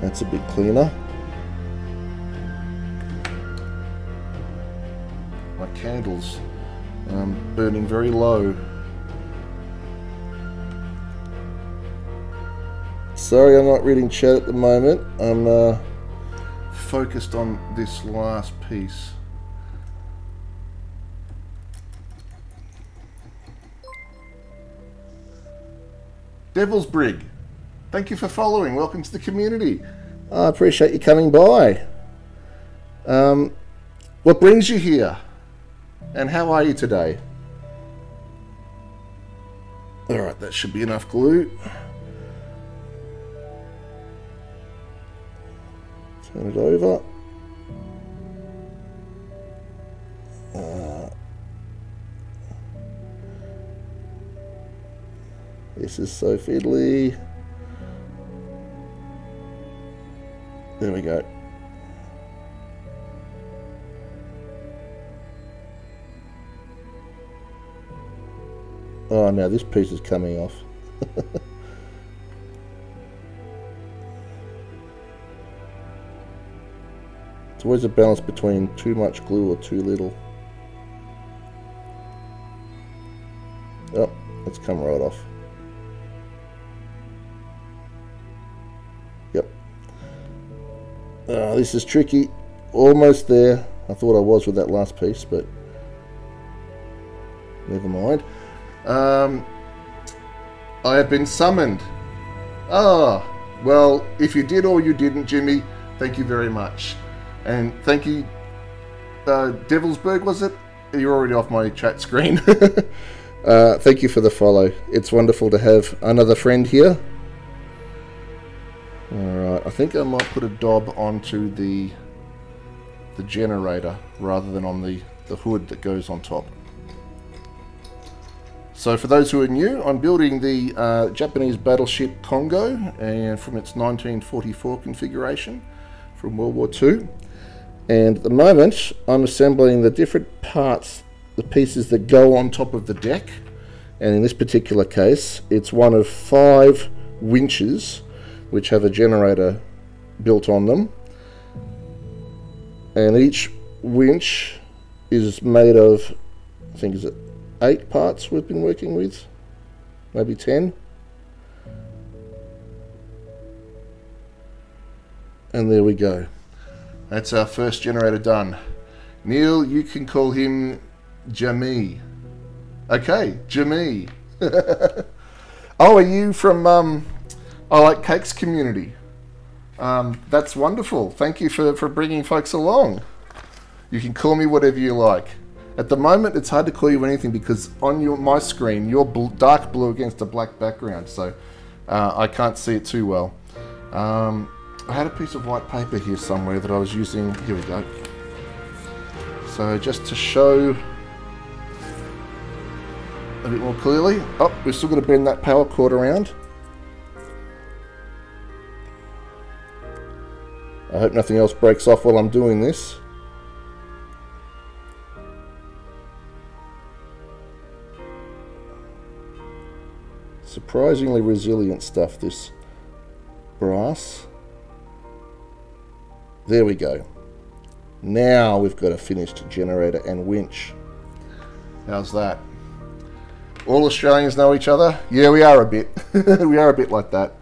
That's a bit cleaner. Candle's um, burning very low. Sorry, I'm not reading chat at the moment. I'm uh, focused on this last piece. Devil's Brig, thank you for following. Welcome to the community. I appreciate you coming by. Um, what brings you here? And how are you today? Alright, that should be enough glue. Turn it over. Uh, this is so fiddly. There we go. Oh, now this piece is coming off. It's always a balance between too much glue or too little. Oh, it's come right off. Yep. Uh, this is tricky. almost there. I thought I was with that last piece, but never mind. Um, I have been summoned. Ah, well, if you did or you didn't, Jimmy, thank you very much. And thank you, uh, Devilsburg, was it? You're already off my chat screen. uh, thank you for the follow. It's wonderful to have another friend here. Alright, I think I might put a dob onto the the generator rather than on the, the hood that goes on top. So for those who are new, I'm building the uh, Japanese battleship Kongo and from its 1944 configuration from World War II. And at the moment, I'm assembling the different parts, the pieces that go on top of the deck. And in this particular case, it's one of five winches which have a generator built on them. And each winch is made of, I think, is it eight parts we've been working with? Maybe ten? And there we go. That's our first generator done. Neil, you can call him Jamie. Okay, Jamie. oh, are you from um, I like cakes community? Um, that's wonderful. Thank you for, for bringing folks along. You can call me whatever you like. At the moment, it's hard to call you anything because on your my screen, you're bl dark blue against a black background, so uh, I can't see it too well. Um, I had a piece of white paper here somewhere that I was using. Here we go. So just to show a bit more clearly. Oh, we're still going to bend that power cord around. I hope nothing else breaks off while I'm doing this. Surprisingly resilient stuff, this brass. There we go. Now we've got a finished generator and winch. How's that? All Australians know each other? Yeah, we are a bit. we are a bit like that.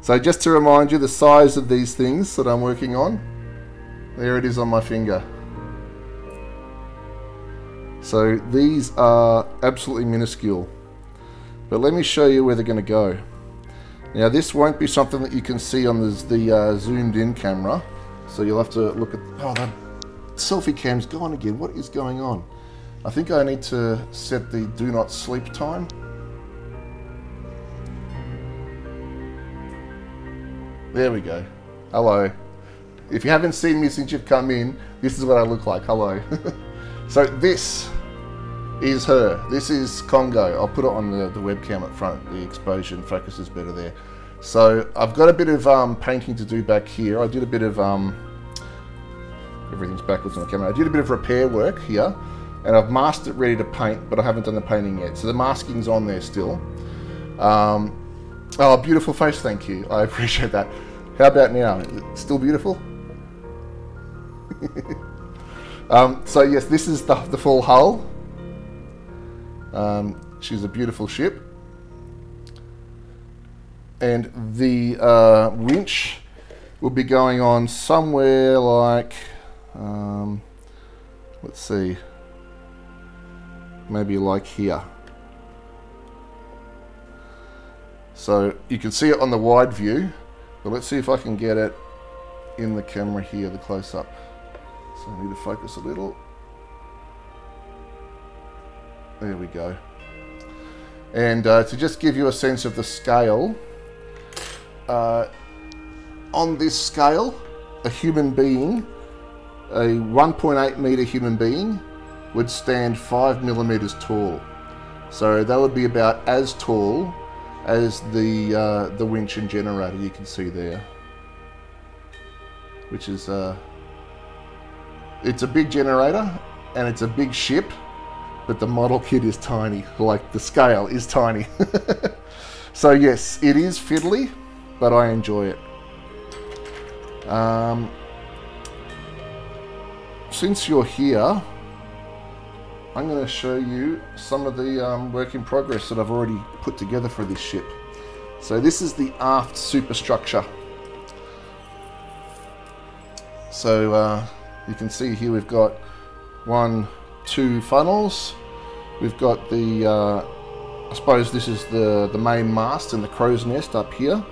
So just to remind you the size of these things that I'm working on, there it is on my finger. So these are absolutely minuscule. But let me show you where they're going to go. Now this won't be something that you can see on the, the uh, zoomed in camera. So you'll have to look at, oh, that selfie cam's gone again. What is going on? I think I need to set the do not sleep time. There we go. Hello. If you haven't seen me since you've come in, this is what I look like. Hello. so this is her. This is Kongo. I'll put it on the, the webcam up front. The exposure and focus is better there. So I've got a bit of um, painting to do back here. I did a bit of, um, everything's backwards on the camera. I did a bit of repair work here and I've masked it ready to paint, but I haven't done the painting yet. So the masking's on there still. Um, oh, beautiful face, thank you. I appreciate that. How about now? still beautiful? um, so yes, this is the, the full hull. Um, she's a beautiful ship. And the uh, winch will be going on somewhere like um, let's see maybe like here. So you can see it on the wide view but let's see if I can get it in the camera here the close-up. So I need to focus a little there we go. And uh, to just give you a sense of the scale uh, on this scale, a human being, a 1.8 meter human being, would stand 5 millimeters tall. So that would be about as tall as the uh, the winch and generator you can see there, which is uh, it's a big generator and it's a big ship, but the model kit is tiny. Like the scale is tiny. so yes, it is fiddly but I enjoy it. Um, since you're here, I'm going to show you some of the um, work in progress that I've already put together for this ship. So this is the aft superstructure. So uh, You can see here we've got one, two funnels. We've got the, uh, I suppose this is the, the main mast and the crow's nest up here.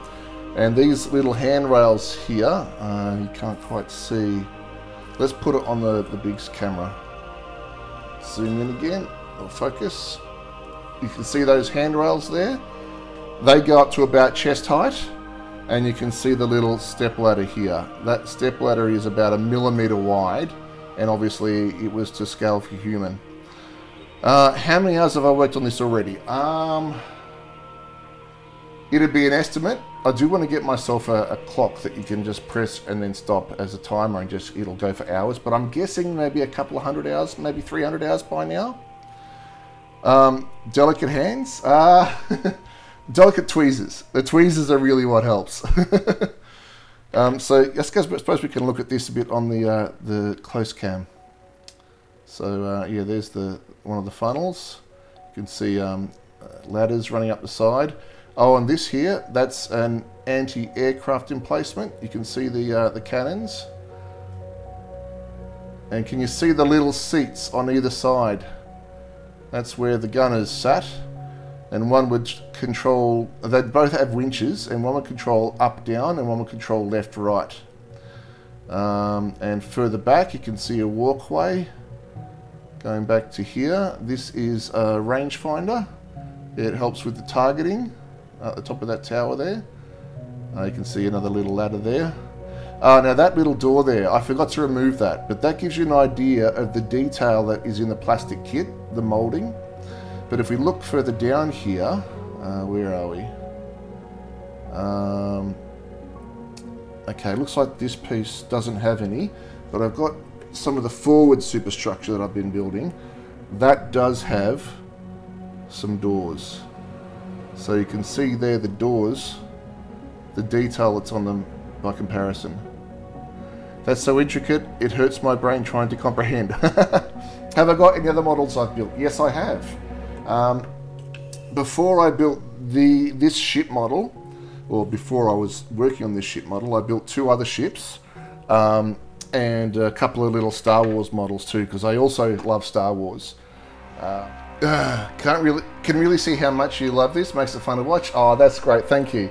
And these little handrails here, uh, you can't quite see. Let's put it on the, the big camera. Zoom in again, or focus. You can see those handrails there. They go up to about chest height and you can see the little step ladder here. That step ladder is about a millimeter wide and obviously it was to scale for human. Uh, how many hours have I worked on this already? Um, it'd be an estimate. I do want to get myself a, a, clock that you can just press and then stop as a timer and just it'll go for hours. But I'm guessing maybe a couple of hundred hours, maybe 300 hours by now. Um, delicate hands. Uh, delicate tweezers. The tweezers are really what helps. um, so I suppose we can look at this a bit on the uh, the close cam. So uh, yeah, there's the one of the funnels. You can see um, uh, ladders running up the side. Oh, and this here, that's an anti-aircraft emplacement. You can see the uh, the cannons. And can you see the little seats on either side? That's where the gunners sat and one would control, they'd both have winches, and one would control up, down, and one would control left, right. Um, and further back, you can see a walkway going back to here. This is a rangefinder. It helps with the targeting at the top of that tower there. Uh, you can see another little ladder there. Uh, now that little door there, I forgot to remove that, but that gives you an idea of the detail that is in the plastic kit, the moulding. But if we look further down here, uh, where are we? Um, okay, looks like this piece doesn't have any, but I've got some of the forward superstructure that I've been building. That does have some doors. So you can see there the doors, the detail that's on them by comparison. That's so intricate, it hurts my brain trying to comprehend. have I got any other models I've built? Yes, I have. Um, before I built the this ship model, or before I was working on this ship model, I built two other ships um, and a couple of little Star Wars models too, because I also love Star Wars. Uh, uh, can't really can really see how much you love this. Makes it fun to watch. Oh, that's great. Thank you.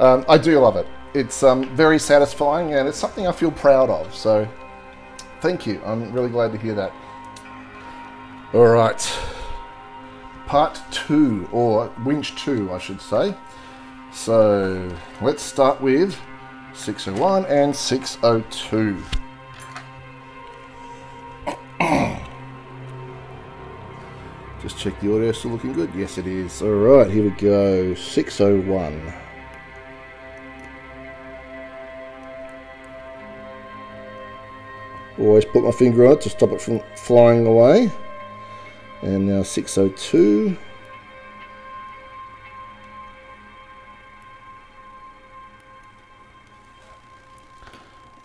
Um, I do love it. It's um, very satisfying and it's something I feel proud of. So, thank you. I'm really glad to hear that. All right part two, or winch two, I should say. So let's start with 601 and 602. Just check the audio still looking good. Yes, it is. All right, here we go. 601. Always put my finger on it to stop it from flying away and now 602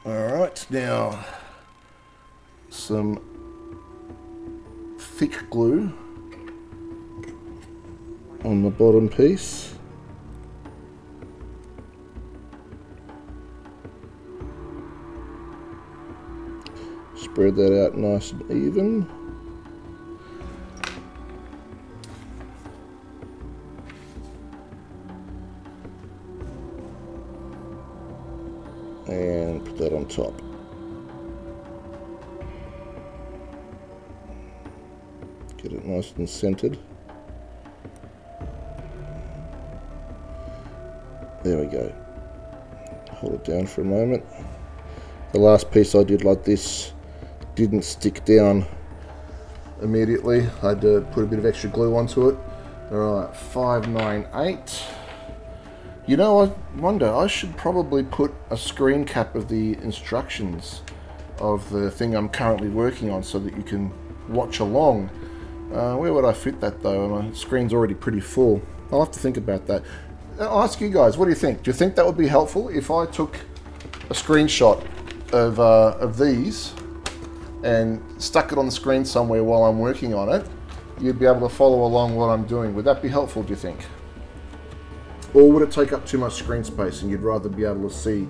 all right now some thick glue on the bottom piece. Spread that out nice and even and put that on top. Get it nice and centered. There we go. Hold it down for a moment. The last piece I did like this didn't stick down immediately. I had to put a bit of extra glue onto it. Alright, 598. You know, I wonder, I should probably put a screen cap of the instructions of the thing I'm currently working on so that you can watch along. Uh, where would I fit that though? My screen's already pretty full. I'll have to think about that. I'll ask you guys, what do you think? Do you think that would be helpful if I took a screenshot of, uh, of these and stuck it on the screen somewhere while I'm working on it? You'd be able to follow along what I'm doing. Would that be helpful, do you think? Or would it take up too much screen space and you'd rather be able to see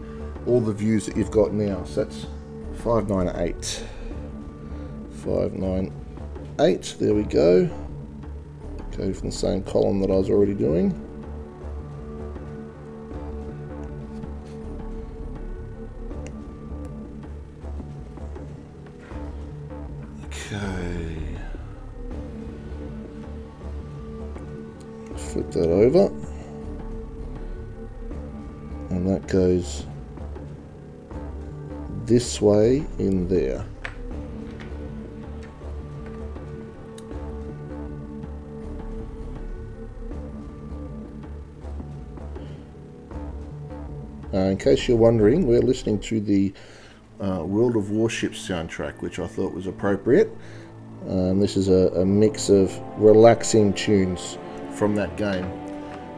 all the views that you've got now? So that's 598. 598, there we go. Go from the same column that I was already doing. Okay. Flip that over. That goes this way in there. Uh, in case you're wondering, we're listening to the uh, World of Warships soundtrack, which I thought was appropriate. Um, this is a, a, mix of relaxing tunes from that game.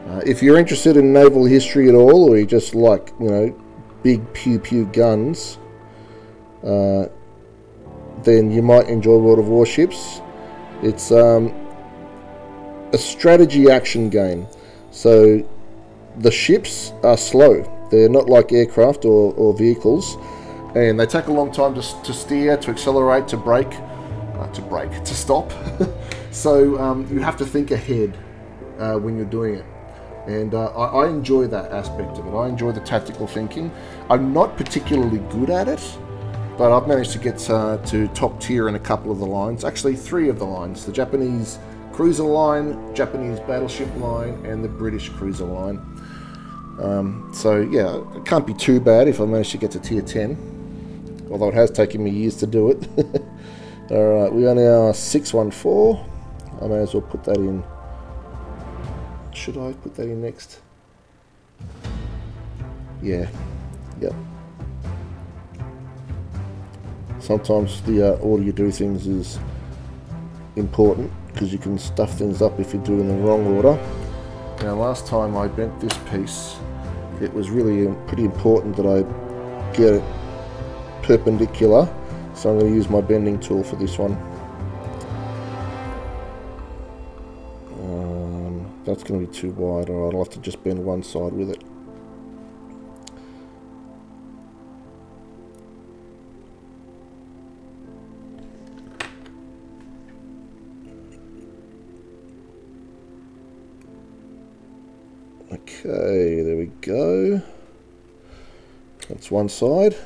Uh, if you're interested in naval history at all, or you just like, you know, big pew pew guns, uh, then you might enjoy World of Warships. It's um, a strategy action game. So the ships are slow. They're not like aircraft or, or vehicles and they take a long time to, to steer, to accelerate, to brake, uh, to brake, to stop. so um, you have to think ahead uh, when you're doing it. And uh, I, I, enjoy that aspect of it. I enjoy the tactical thinking. I'm not particularly good at it, but I've managed to get uh, to top tier in a couple of the lines. Actually, three of the lines the Japanese cruiser line, Japanese battleship line, and the British cruiser line. Um, so, yeah, it can't be too bad if I manage to get to tier 10 although it has taken me years to do it. Alright, we are now 614. I may as well put that in. Should I put that in next? Yeah, yep. Sometimes the uh, order you do things is important because you can stuff things up if you do in the wrong order. Now last time I bent this piece, it was really um, pretty important that I get it perpendicular so I'm going to use my bending tool for this one that's going to be too wide alright I'll have to just bend one side with it Okay, there we go. That's one side.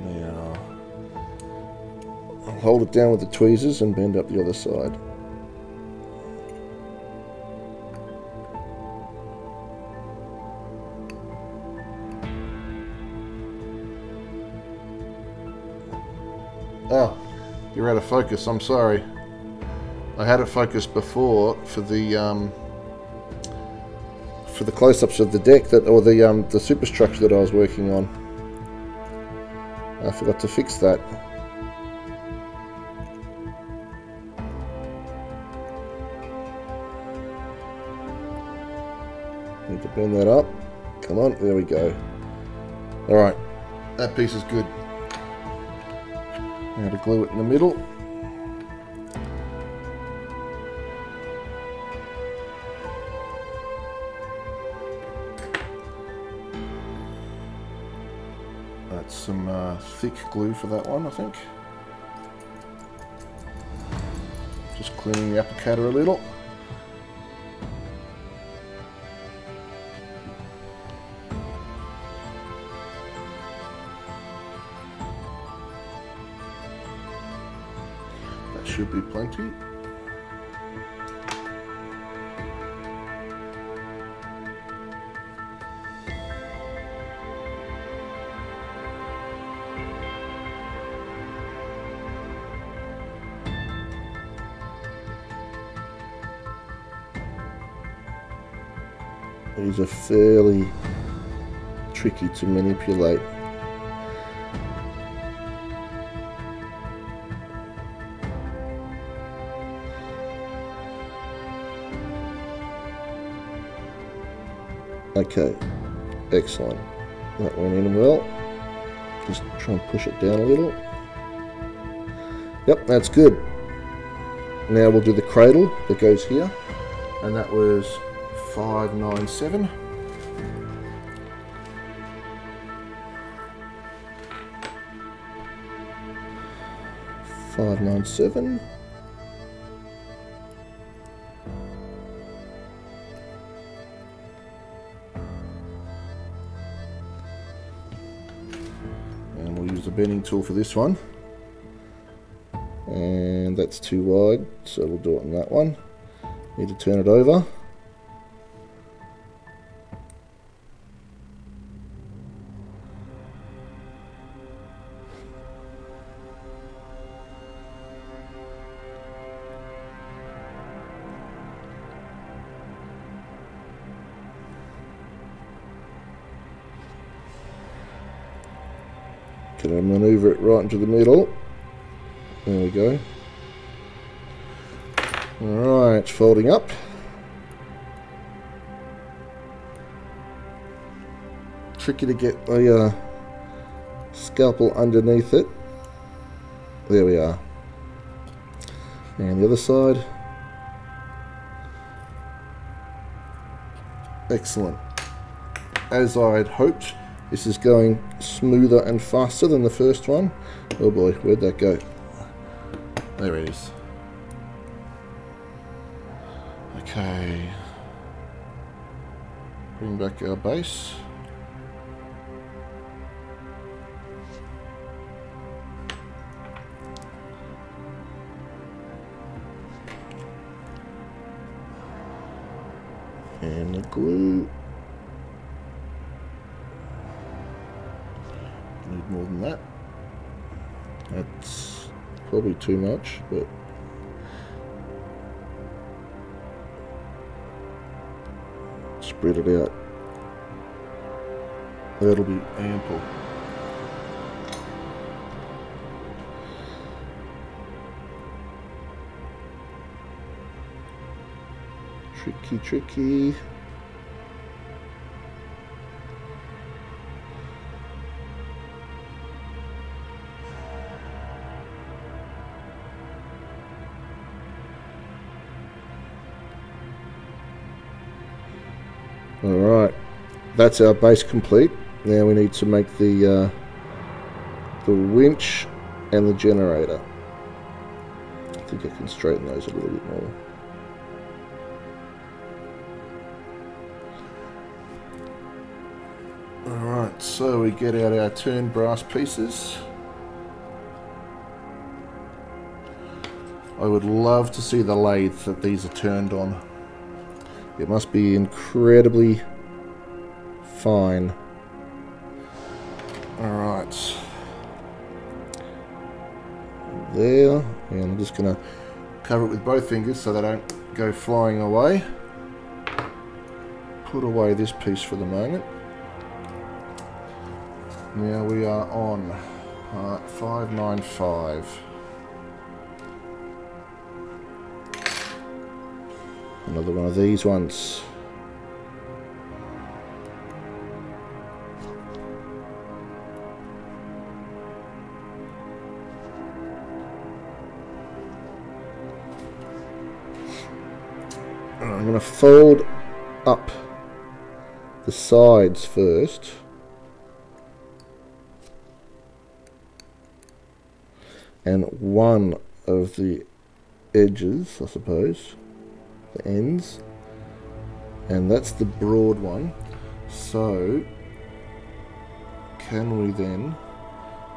Now, I'll hold it down with the tweezers and bend up the other side. Oh, you're out of focus. I'm sorry. I had it focused before for the um, for the close-ups of the deck that, or the um, the superstructure that I was working on. I forgot to fix that. Need to Bend that up. Come on, there we go. Alright, that piece is good. Now to glue it in the middle. That's some uh, thick glue for that one, I think. Just cleaning the applicator a little. Should be plenty. These are fairly tricky to manipulate. Okay, excellent. That went in well. Just try and push it down a little. Yep, that's good. Now we'll do the cradle that goes here. And that was 597. Five nine seven. Tool for this one. And that's too wide, so we'll do it on that one. Need to turn it over. Into the middle? There we go. Alright, folding up. Tricky to get the uh, scalpel underneath it. There we are. And the other side. Excellent. As I had hoped, this is going smoother and faster than the first one. Oh boy, where'd that go? There it is. Okay. Bring back our base. And the glue. Than that. That's probably too much, but spread it out. That'll be ample. Tricky, tricky. That's our base complete. Now we need to make the uh, the winch and the generator. I think I can straighten those a little bit more. Alright, so we get out our turn brass pieces. I would love to see the lathe that these are turned on. It must be incredibly fine. Alright. There. And I'm just going to cover it with both fingers so they don't go flying away. Put away this piece for the moment. Now we are on uh, part 595. Another one of these ones. To fold up the sides first. And one of the edges, I suppose the ends. And that's the broad one. So can we then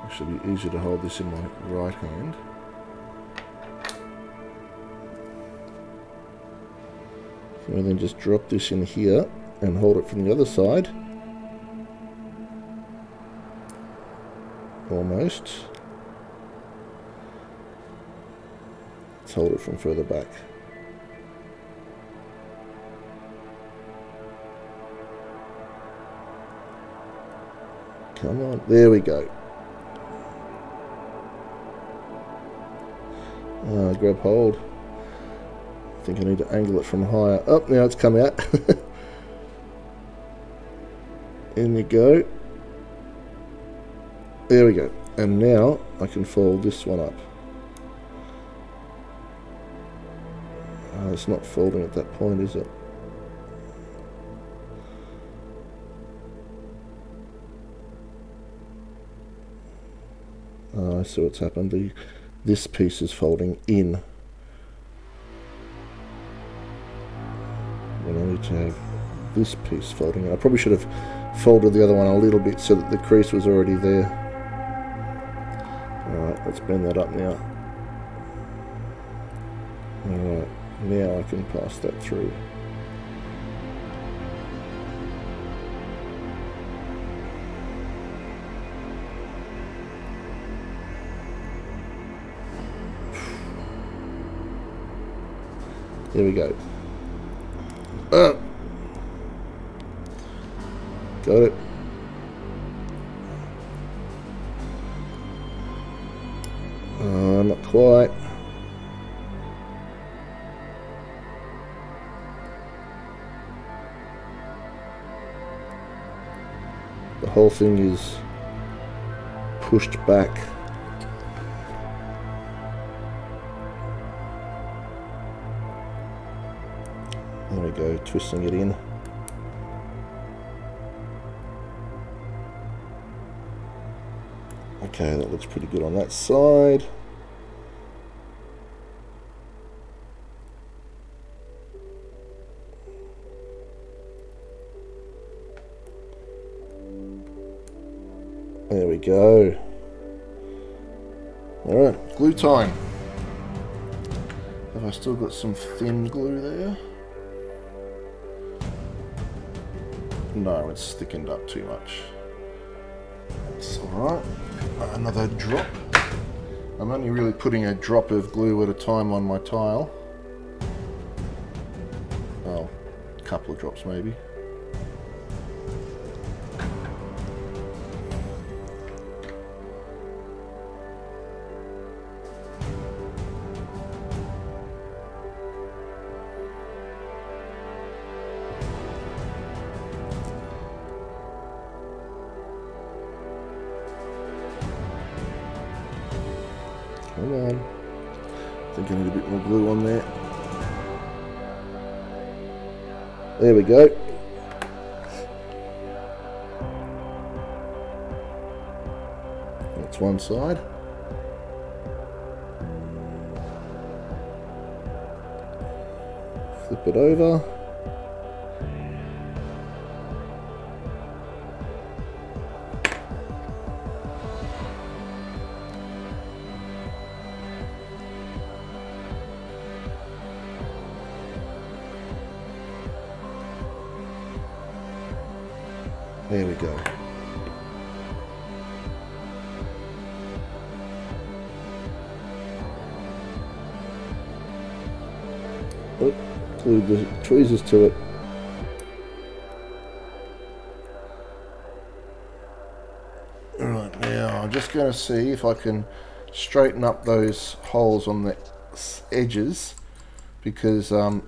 actually be easier to hold this in my right hand we then just drop this in here and hold it from the other side almost let's hold it from further back Come on. There we go. Uh, grab hold. I think I need to angle it from higher. Up oh, now it's come out. In you go. There we go. And now I can fold this one up. Uh, it's not folding at that point, is it? Uh, I see what's happened. The this piece is folding in. To have this piece folding in. I probably should have folded the other one a little bit so that the crease was already there. Alright, let's bend that up now. Alright, now I can pass that through. There we go. Uh, got it. Uh, not quite. The whole thing is pushed back. There we go, twisting it in. Okay, that looks pretty good on that side. There we go. Alright, glue time. Have I still got some thin glue there? No, it's thickened up too much. That's alright. Another drop. I'm only really putting a drop of glue at a time on my tile. Well, a couple of drops maybe. Side. Flip it over. There we go. Glued the tweezers to it. Alright, now, I'm just going to see if I can straighten up those holes on the edges because um,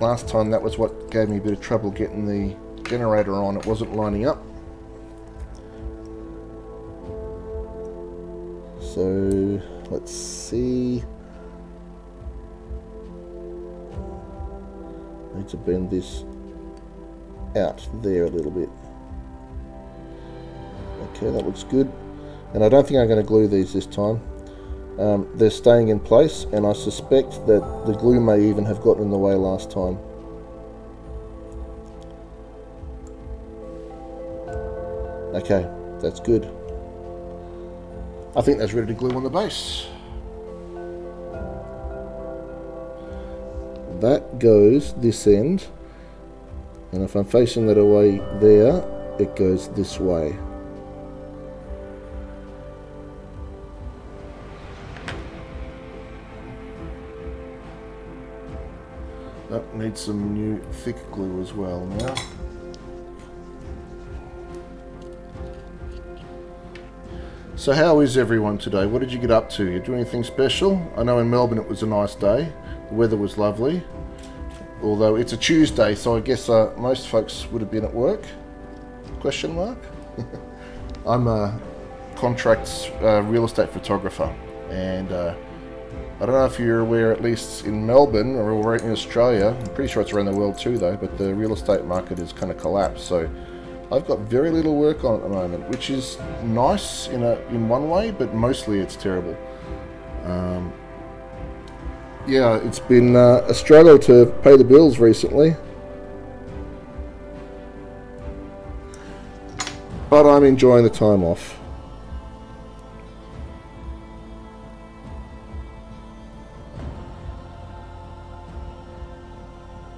last time that was what gave me a bit of trouble getting the generator on. It wasn't lining up. So let's see. To bend this out there a little bit. Okay, that looks good. And I don't think I'm going to glue these this time. Um, they're staying in place, and I suspect that the glue may even have gotten in the way last time. Okay, that's good. I think that's ready to glue on the base. That goes this end, and if I'm facing that away there, it goes this way. That needs some new thick glue as well now. So how is everyone today? What did you get up to? You do anything special? I know in Melbourne it was a nice day. The weather was lovely. Although it's a Tuesday, so I guess uh, most folks would have been at work. Question mark? I'm a contract uh, real estate photographer and uh, I don't know if you're aware, at least in Melbourne or in Australia, I'm pretty sure it's around the world too though, but the real estate market has kind of collapsed. So I've got very little work on at the moment, which is nice in a in one way, but mostly it's terrible. Um, yeah, it's been uh, a struggle to pay the bills recently. But I'm enjoying the time off.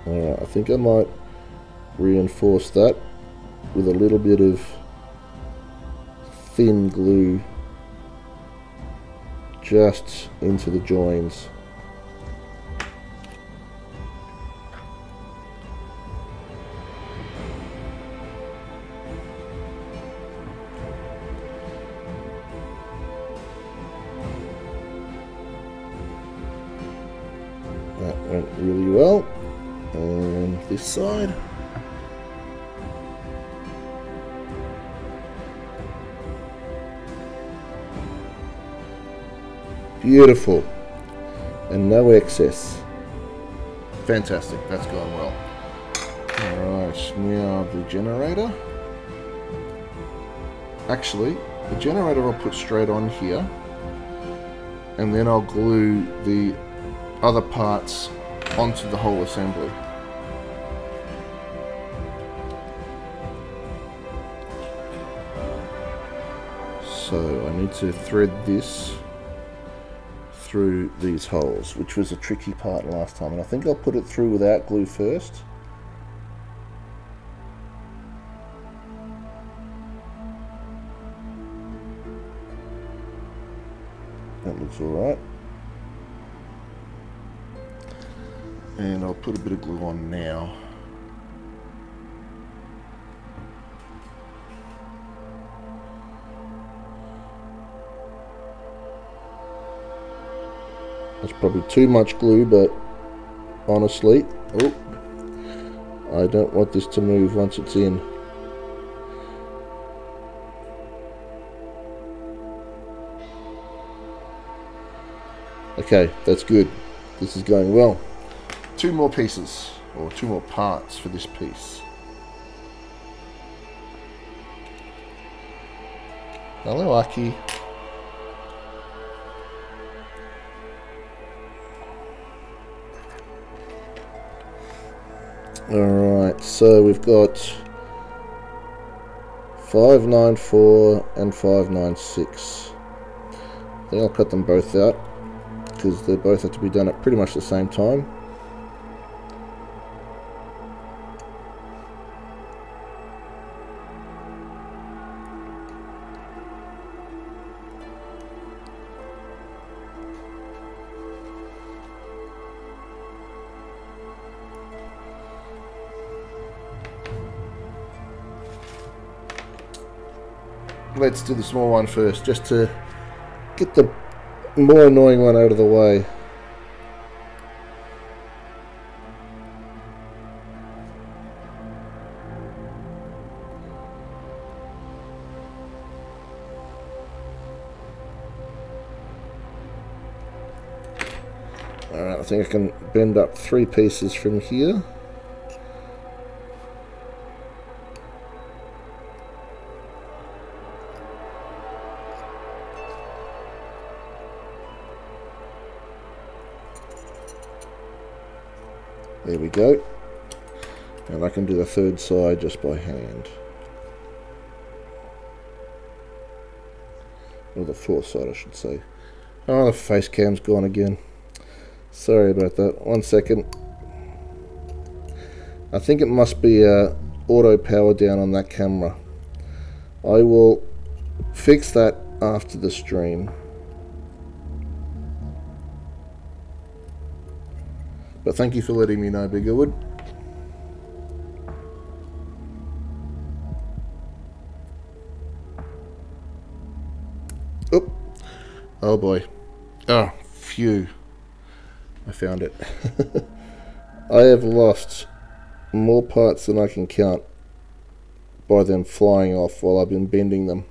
Alright, I think I might reinforce that with a little bit of thin glue just into the joins. Well. And this side. Beautiful. And no excess. Fantastic. That's going well. Alright, now the generator. Actually, the generator I'll put straight on here. And then I'll glue the other parts onto the whole assembly. So I need to thread this through these holes, which was a tricky part last time. And I think I'll put it through without glue first. That looks alright. And I'll put a bit of glue on now. That's probably too much glue, but honestly, oh, I don't want this to move once it's in. Okay, that's good. This is going well. Two more pieces, or two more parts for this piece. Hello, Aki. Alright, so we've got 594 and 596. I think I'll cut them both out because they both have to be done at pretty much the same time. Let's do the small one first, just to get the more annoying one out of the way. Alright, I think I can bend up three pieces from here. Go. And I can do the third side just by hand. Or the fourth side, I should say. Oh, the face cam's gone again. Sorry about that. One second. I think it must be uh, auto power down on that camera. I will fix that after the stream. But thank you for letting me know, Biggerwood. Oh, oh boy. Oh, phew. I found it. I have lost more parts than I can count by them flying off while I've been bending them.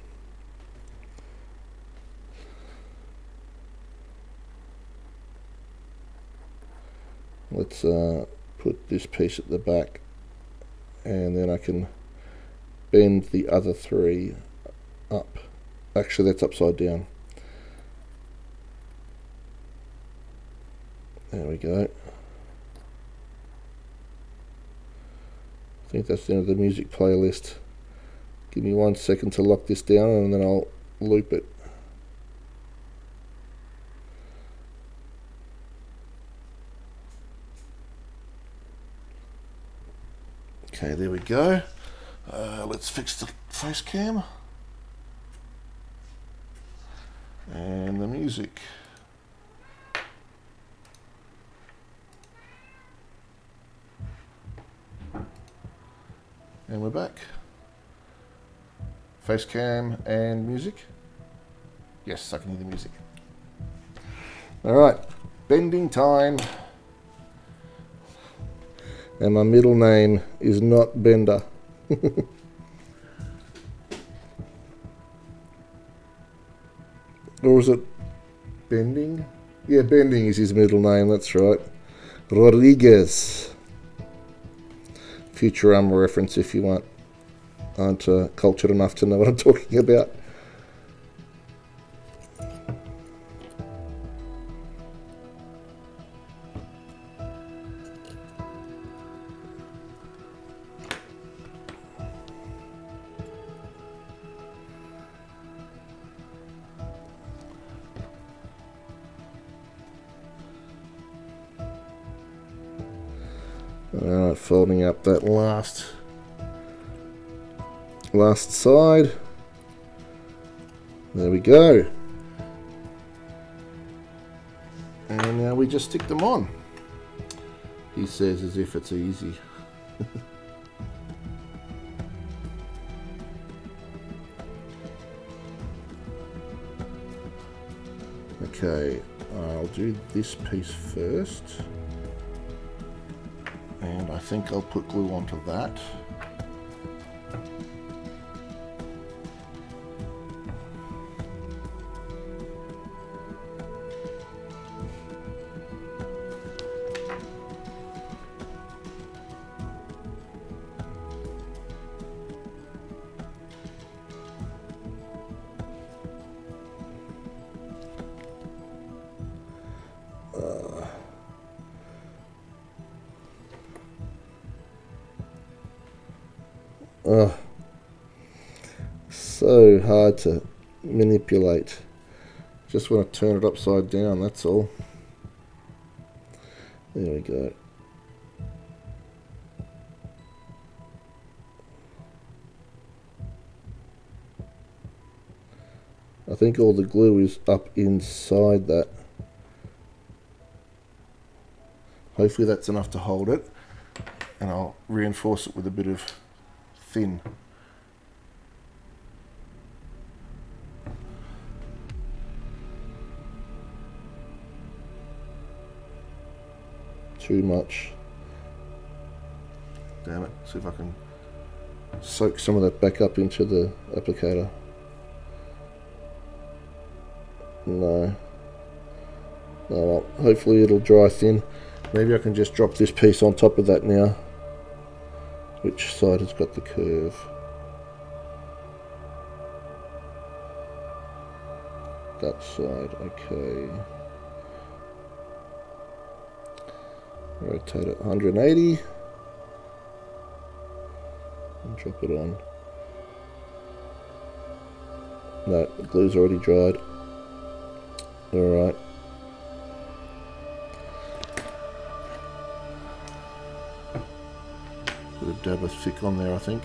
Let's uh, put this piece at the back and then I can bend the other three up actually that's upside down There we go. I think that's the end of the music playlist. Give me one second to lock this down and then I'll loop it. Okay, there we go. Uh, let's fix the face cam. And the music. And we're back. Face cam and music. Yes, I can hear the music. All right, bending time. And my middle name is not Bender. or is it Bending? Yeah, Bending is his middle name, that's right. Rodriguez. Futurama reference if you want. Aren't uh, cultured enough to know what I'm talking about. That last last side. There we go. And now we just stick them on. He says as if it's easy. okay, I'll do this piece first and I think I'll put glue onto that. Hard to manipulate. Just want to turn it upside down, that's all. There we go. I think all the glue is up inside that. Hopefully that's enough to hold it. And I'll reinforce it with a bit of thin. Too much. Damn it. See if I can soak some of that back up into the applicator. No. No, well, hopefully it'll dry thin. Maybe I can just drop this piece on top of that now. Which side has got the curve? That side, okay. Rotate it 180. And drop it on. No, the glue's already dried. Alright. Put a dab of thick on there, I think.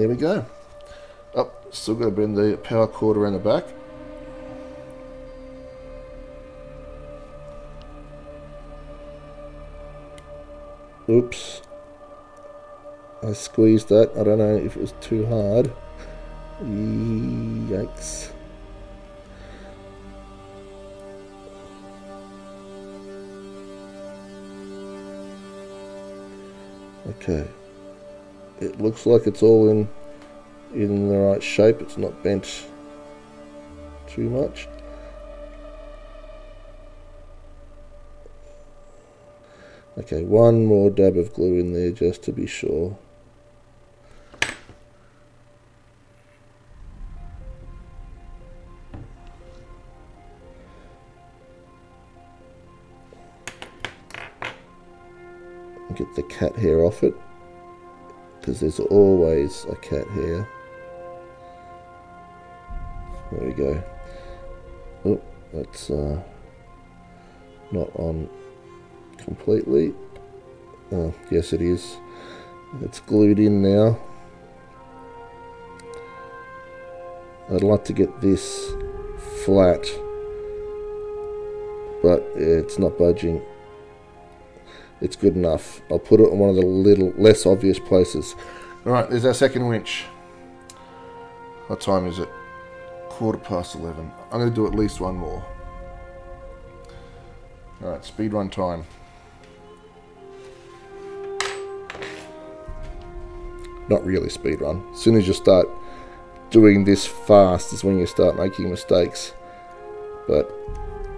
There we go. Oh, still got to bend the power cord around the back. Oops. I squeezed that. I don't know if it was too hard. Yikes. Okay. It looks like it's all in in the right shape. It's not bent too much. Okay, one more dab of glue in there just to be sure. Get the cat hair off it because there's always a cat here. There we go. Oh, that's uh, not on completely. Oh, yes it is. It's glued in now. I'd like to get this flat, but it's not budging. It's good enough. I'll put it in one of the little less obvious places. Alright, there's our second winch. What time is it? Quarter past 11. I'm going to do at least one more. Alright, speed run time. not really speed run. As soon as you start doing this fast is when you start making mistakes. But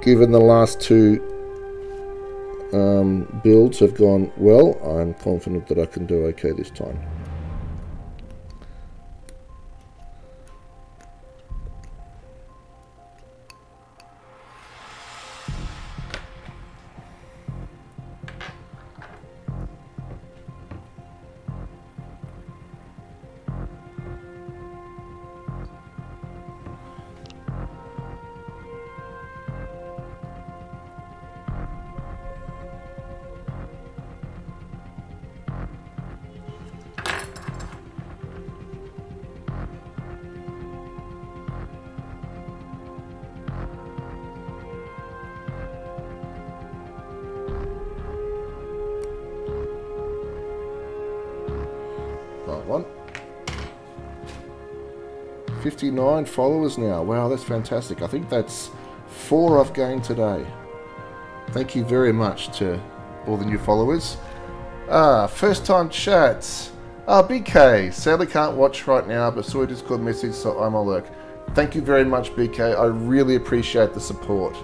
given the last two um, builds have gone well, I'm confident that I can do okay this time. 59 followers now. Wow, that's fantastic. I think that's four I've gained today. Thank you very much to all the new followers. Ah, first time chats. Ah, BK. Sadly can't watch right now, but saw your Discord message, so I'm a lurk. Thank you very much, BK. I really appreciate the support.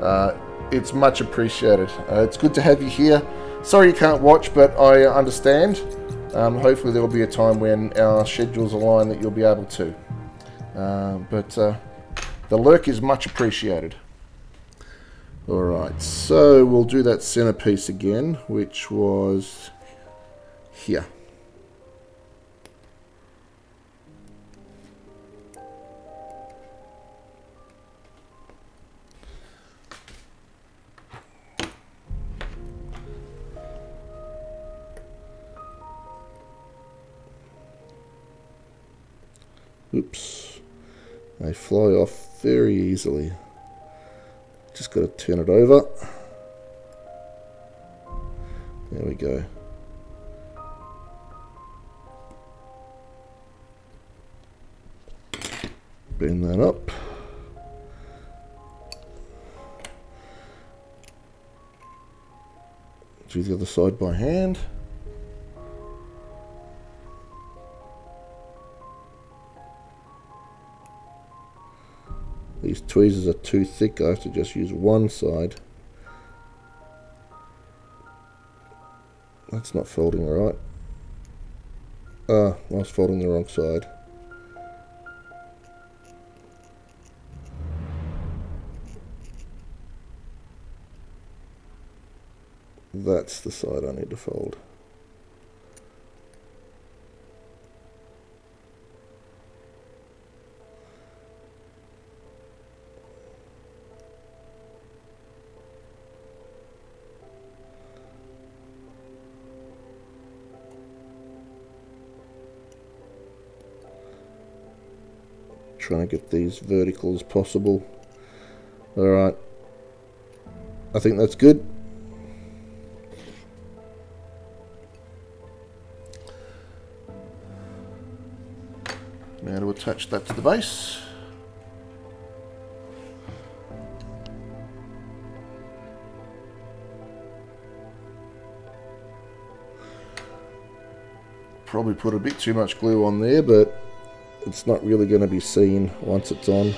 Uh, it's much appreciated. Uh, it's good to have you here. Sorry you can't watch, but I understand. Um, hopefully there will be a time when our schedules align that you'll be able to. Uh, but uh, the lurk is much appreciated. Alright, so we'll do that centerpiece again, which was here. Oops. They fly off very easily. Just got to turn it over. There we go. Bend that up. Do the other side by hand. These tweezers are too thick, I have to just use one side. That's not folding right. Ah, I was folding the wrong side. That's the side I need to fold. Trying to get these vertical as possible. Alright. I think that's good. Now to attach that to the base. Probably put a bit too much glue on there, but it's not really going to be seen once it's on.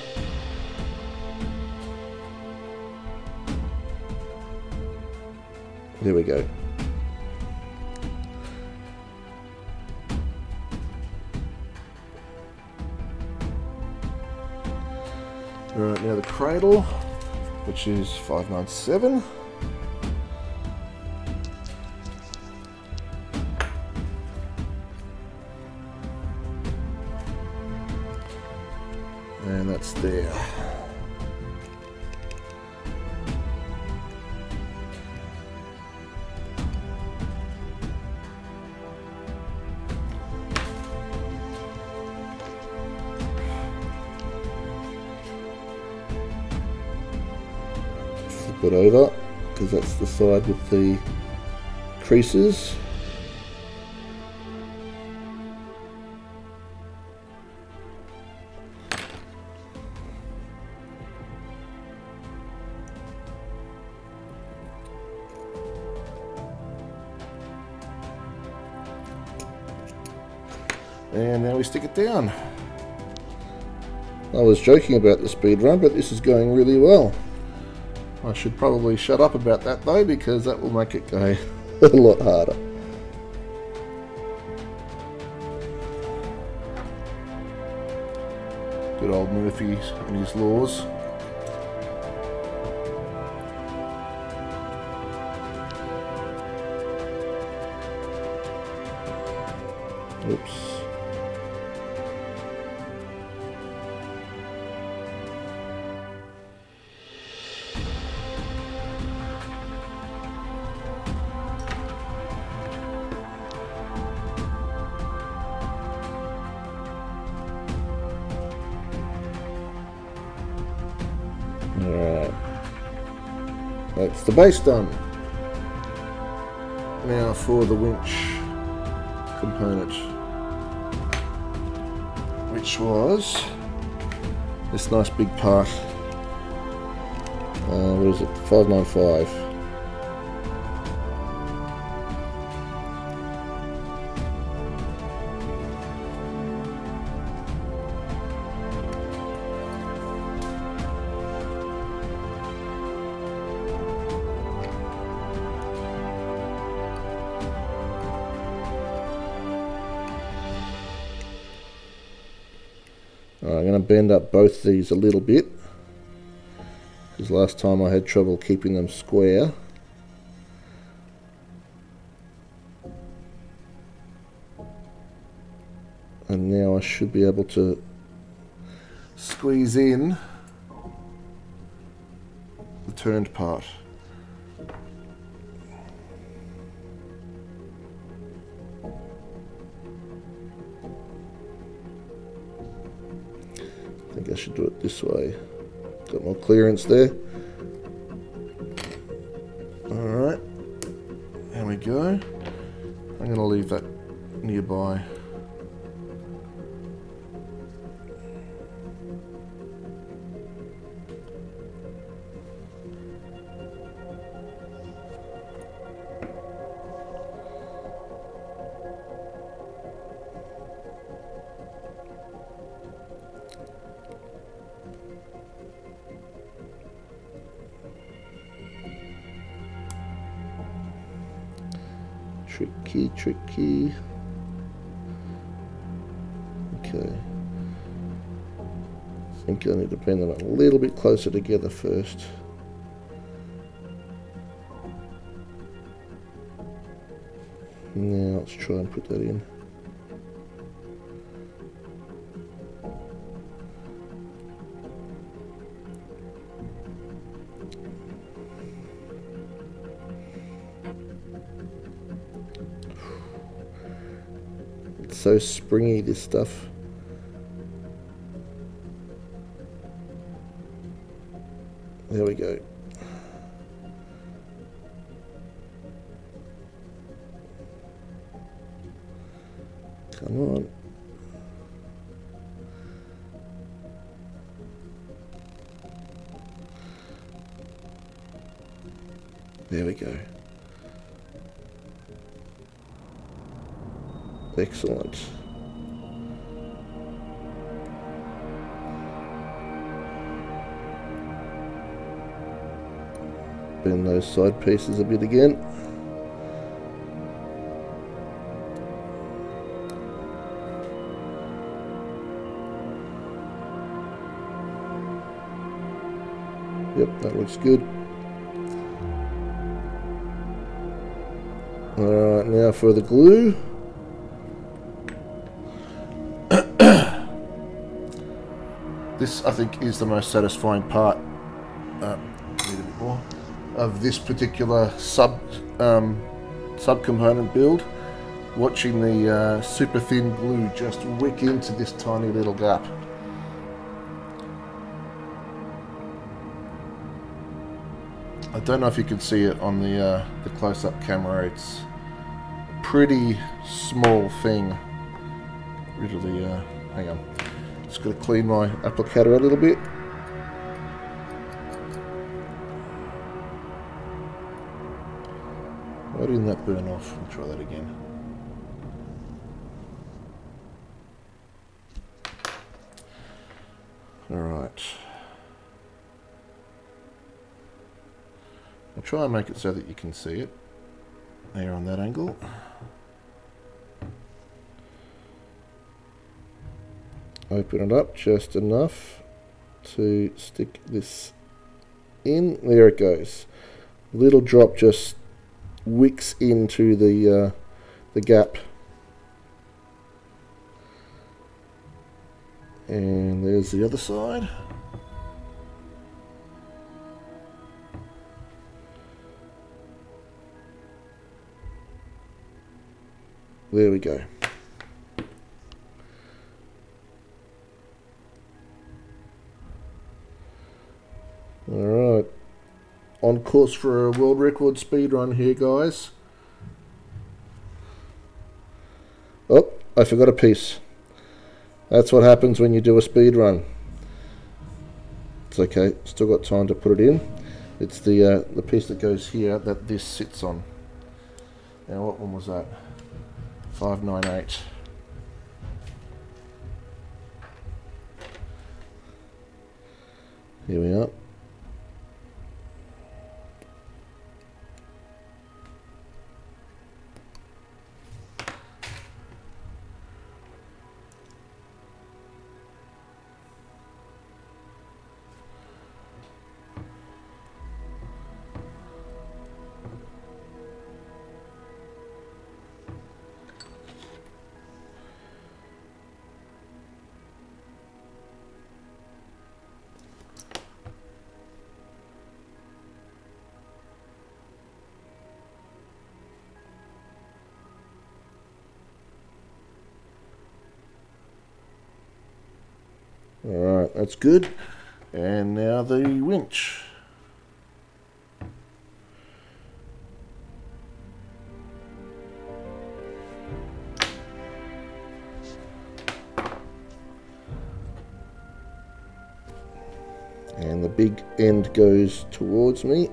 There we go. Alright, now the cradle, which is 597. Side with the creases. And now we stick it down. I was joking about the speed run, but this is going really well. I should probably shut up about that though, because that will make it go a lot harder. Good old Murphy and his laws. Base done. Now for the winch component. Which was this nice big part. Uh, what is it? 595. Bend up both these a little bit because last time I had trouble keeping them square. And now I should be able to squeeze in the turned part. This way. Got more clearance there. Alright. There we go. Tricky, tricky. Okay. I think I need to bend them a little bit closer together first. Now let's try and put that in. So springy, this stuff. There we go. Bend those side pieces a bit again. Yep, that looks good. Alright, now for the glue. this, I think, is the most satisfying part of this particular sub um, subcomponent build. Watching the uh, super thin glue just wick into this tiny little gap. I don't know if you can see it on the uh, the close-up camera. It's a pretty small thing. Really, uh, hang on. Just got to clean my applicator a little bit. Burn off? I'll try that again. Alright. I'll try and make it so that you can see it. There on that angle. Open it up just enough to stick this in. There it goes. Little drop just wicks into the uh, the gap. And there's the other side. There we go. All right on course for a world record speed run here, guys. Oh, I forgot a piece. That's what happens when you do a speed run. It's okay, still got time to put it in. It's the uh, the piece that goes here that this sits on. Now, what one was that? 598. Here we are. That's good. And now the winch. And the big end goes towards me.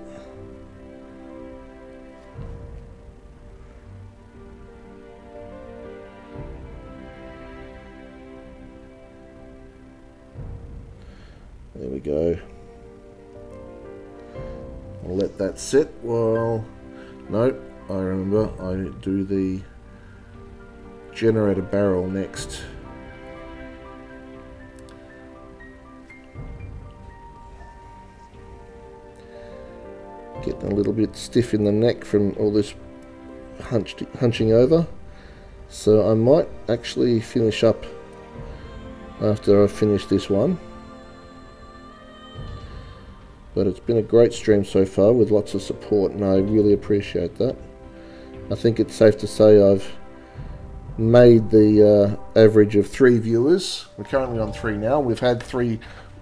Go. I'll let that sit while... No, I remember I do the generator barrel next. Getting a little bit stiff in the neck from all this hunched, hunching over. So I might actually finish up after I finish this one. But it's been a great stream so far with lots of support and I really appreciate that. I think it's safe to say I've made the uh, average of three viewers. We're currently on three now. We've had three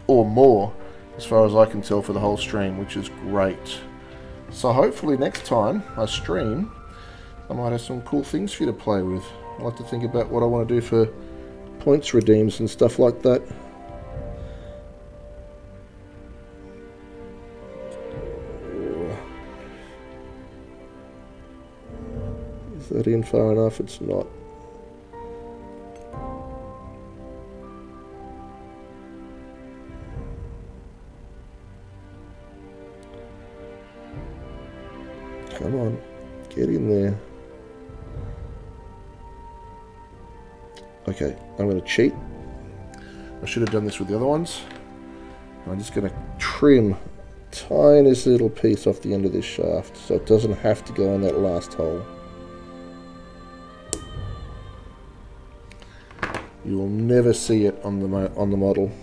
or more as far as I can tell for the whole stream, which is great. So hopefully next time I stream, I might have some cool things for you to play with. I like to think about what I want to do for points redeems and stuff like that. In far enough? It's not. Come on, get in there. Okay, I'm going to cheat. I should have done this with the other ones. I'm just going to trim tiniest little piece off the end of this shaft so it doesn't have to go in that last hole. You will never see it on the on the model.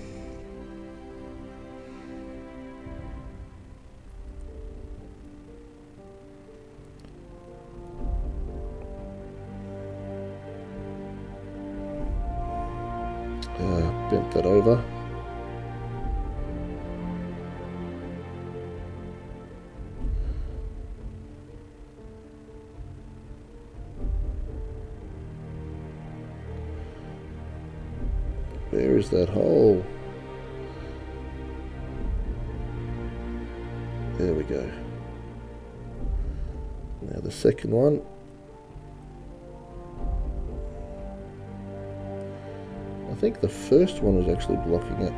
Second one. I think the first one was actually blocking it.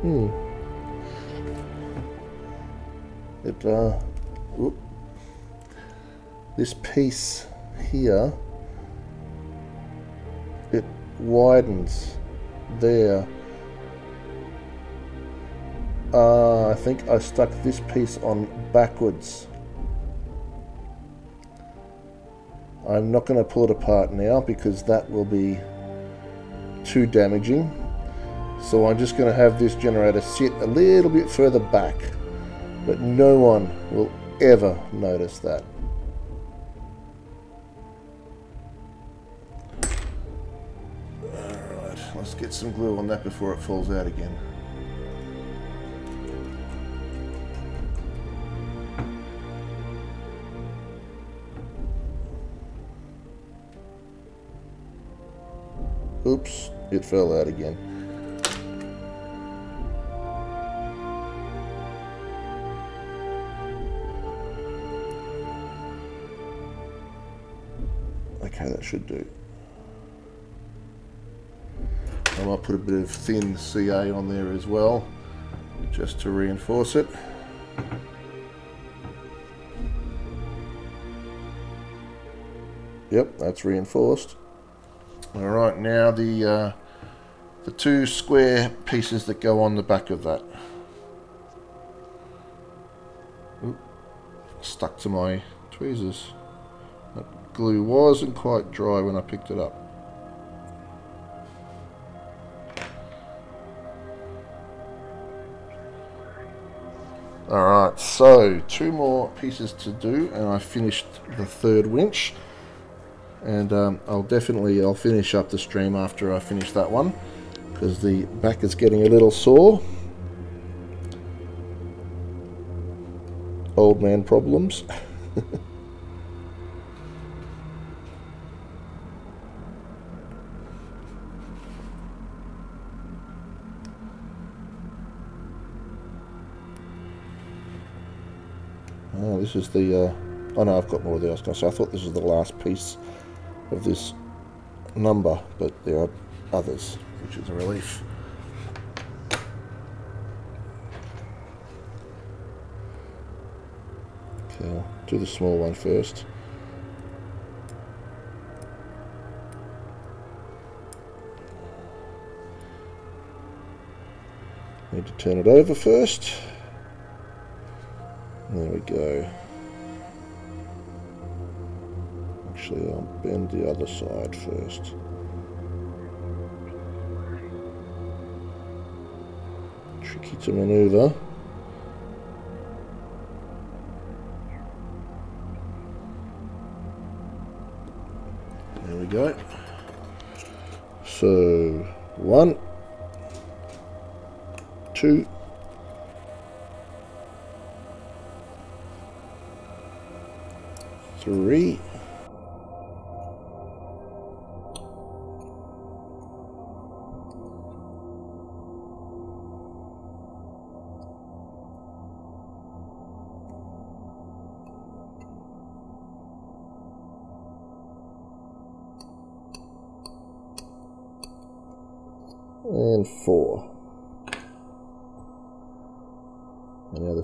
Hmm. It, uh, whoop. this piece here it widens there. Uh, I think I stuck this piece on backwards. I'm not going to pull it apart now because that will be too damaging. So I'm just going to have this generator sit a little bit further back. But no one will ever notice that. Alright, let's get some glue on that before it falls out again. It fell out again. Okay, that should do. I might put a bit of thin CA on there as well, just to reinforce it. Yep, that's reinforced. All right, now the uh, the two square pieces that go on the back of that. Oop, stuck to my tweezers. That glue wasn't quite dry when I picked it up. Alright, so two more pieces to do and I finished the third winch. And um, I'll definitely, I'll finish up the stream after I finish that one. Because the back is getting a little sore. Old man problems. Oh, this is the... Uh, oh no, I've got more there. I was going to say, I thought this was the last piece of this number, but there are others, which is a relief. Okay, I'll do the small one first. Need to turn it over first. There we go. Actually, I'll bend the other side first. Tricky to maneuver. There we go. So, one, two, three.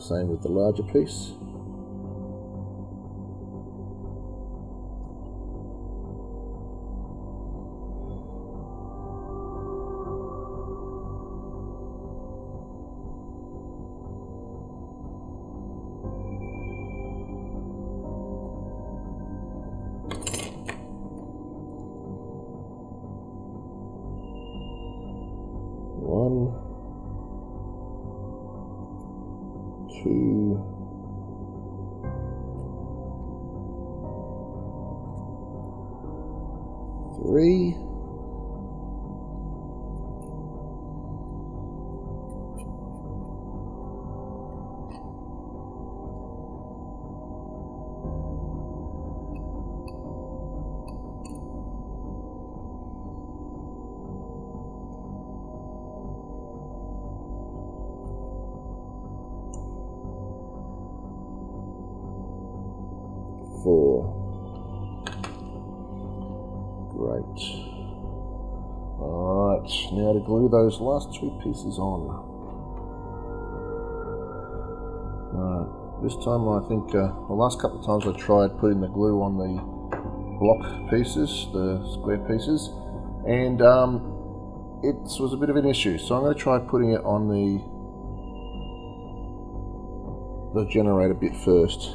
Same with the larger piece. Now to glue those last two pieces on. Alright, this time I think, uh, the last couple of times I tried putting the glue on the block pieces, the square pieces, and um, it was a bit of an issue. So I'm going to try putting it on the the generator bit first.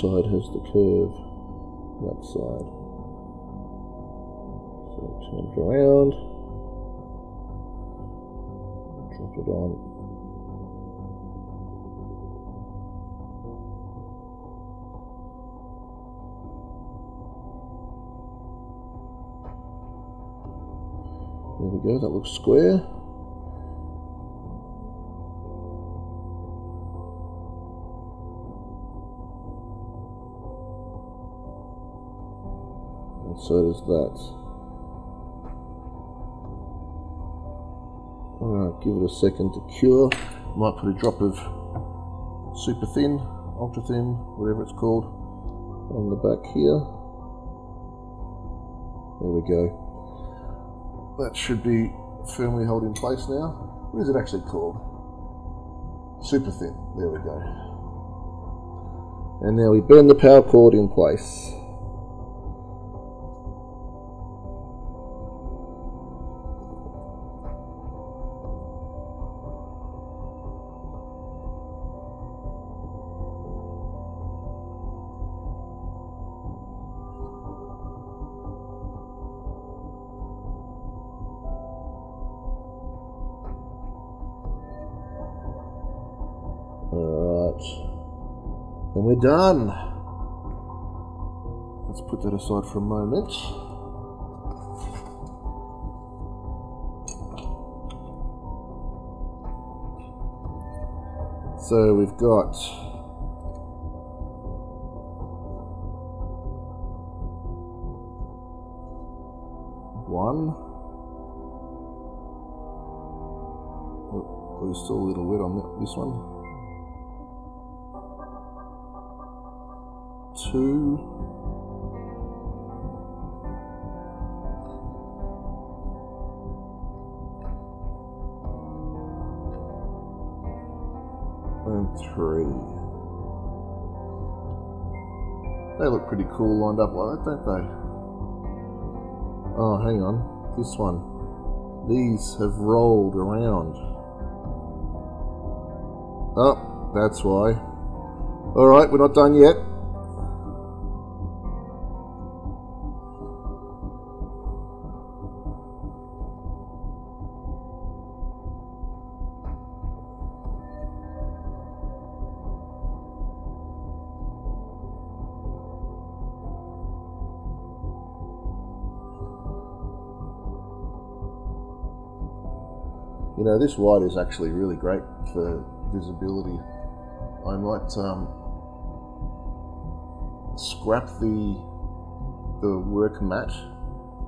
Side has the curve? That side. So turn it around. Drop it on. There we go, that looks square. So does that. Alright, give it a second to cure. Might put a drop of super thin, ultra thin, whatever it's called, on the back here. There we go. That should be firmly held in place now. What is it actually called? Super thin. There we go. And now we bend the power cord in place. We're done. Let's put that aside for a moment. So we've got one. Oh, there's still a little wet on this one. Pretty cool lined up like that, don't they? Oh, hang on. This one. These have rolled around. Oh, that's why. Alright, we're not done yet. Know, this white is actually really great for visibility. I might um, scrap the the work mat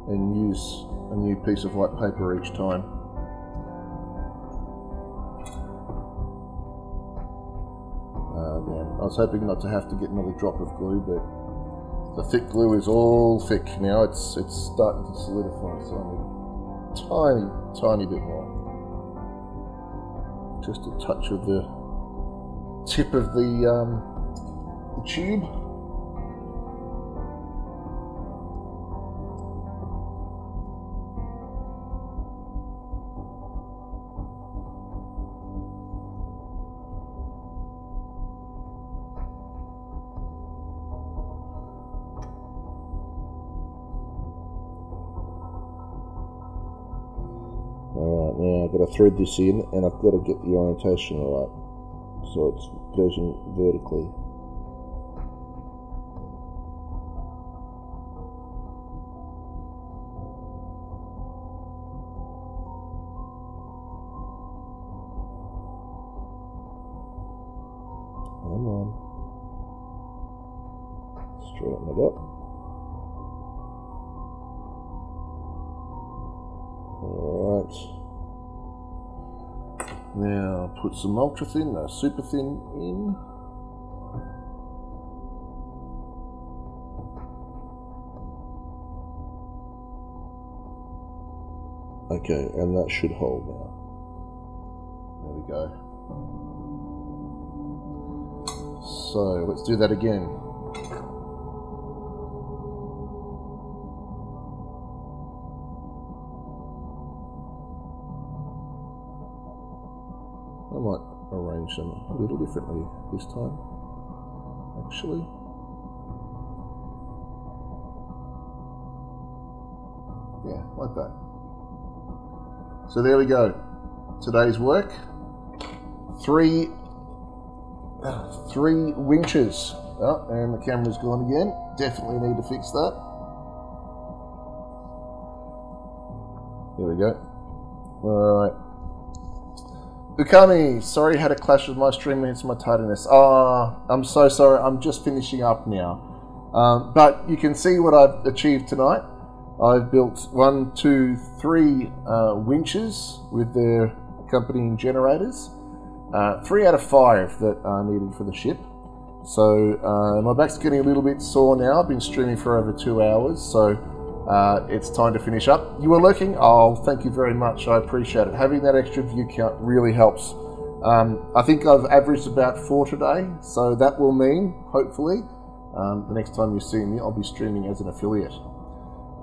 and use a new piece of white paper each time. Uh, damn. I was hoping not to have to get another drop of glue, but the thick glue is all thick now. It's it's starting to solidify, so I need a tiny, tiny bit more. Just a touch of the tip of the, um, the tube. Thread this in and I've got to get the orientation right. So it's version vertically. Some ultra thin, no super thin in. Okay, and that should hold now. There we go. So let's do that again. A little differently this time, actually. Yeah, like that. So there we go. Today's work. Three, three winches. Oh, and the camera's gone again. Definitely need to fix that. Here we go. Ukami, sorry had a clash with my stream against my tardiness. Ah, I'm so sorry. I'm just finishing up now. Um, but you can see what I've achieved tonight. I've built one, two, three uh, winches with their accompanying generators. Uh, three out of five that are needed for the ship. So uh, my back's getting a little bit sore now. I've been streaming for over two hours, so uh, it's time to finish up. You were lurking? Oh, thank you very much. I appreciate it. Having that extra view count really helps. Um, I think I've averaged about four today, so that will mean, hopefully, um, the next time you see me, I'll be streaming as an affiliate.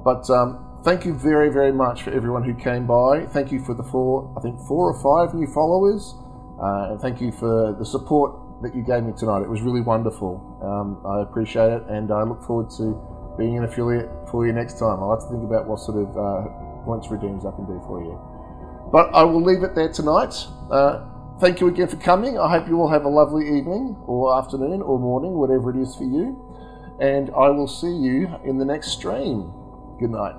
But um, thank you very, very much for everyone who came by. Thank you for the four, I think four or five new followers. Uh, and thank you for the support that you gave me tonight. It was really wonderful. Um, I appreciate it, and I look forward to being an affiliate for you next time. I like to think about what sort of uh, points redeems I can do for you. But I will leave it there tonight. Uh, thank you again for coming. I hope you all have a lovely evening, or afternoon, or morning, whatever it is for you. And I will see you in the next stream. Good night.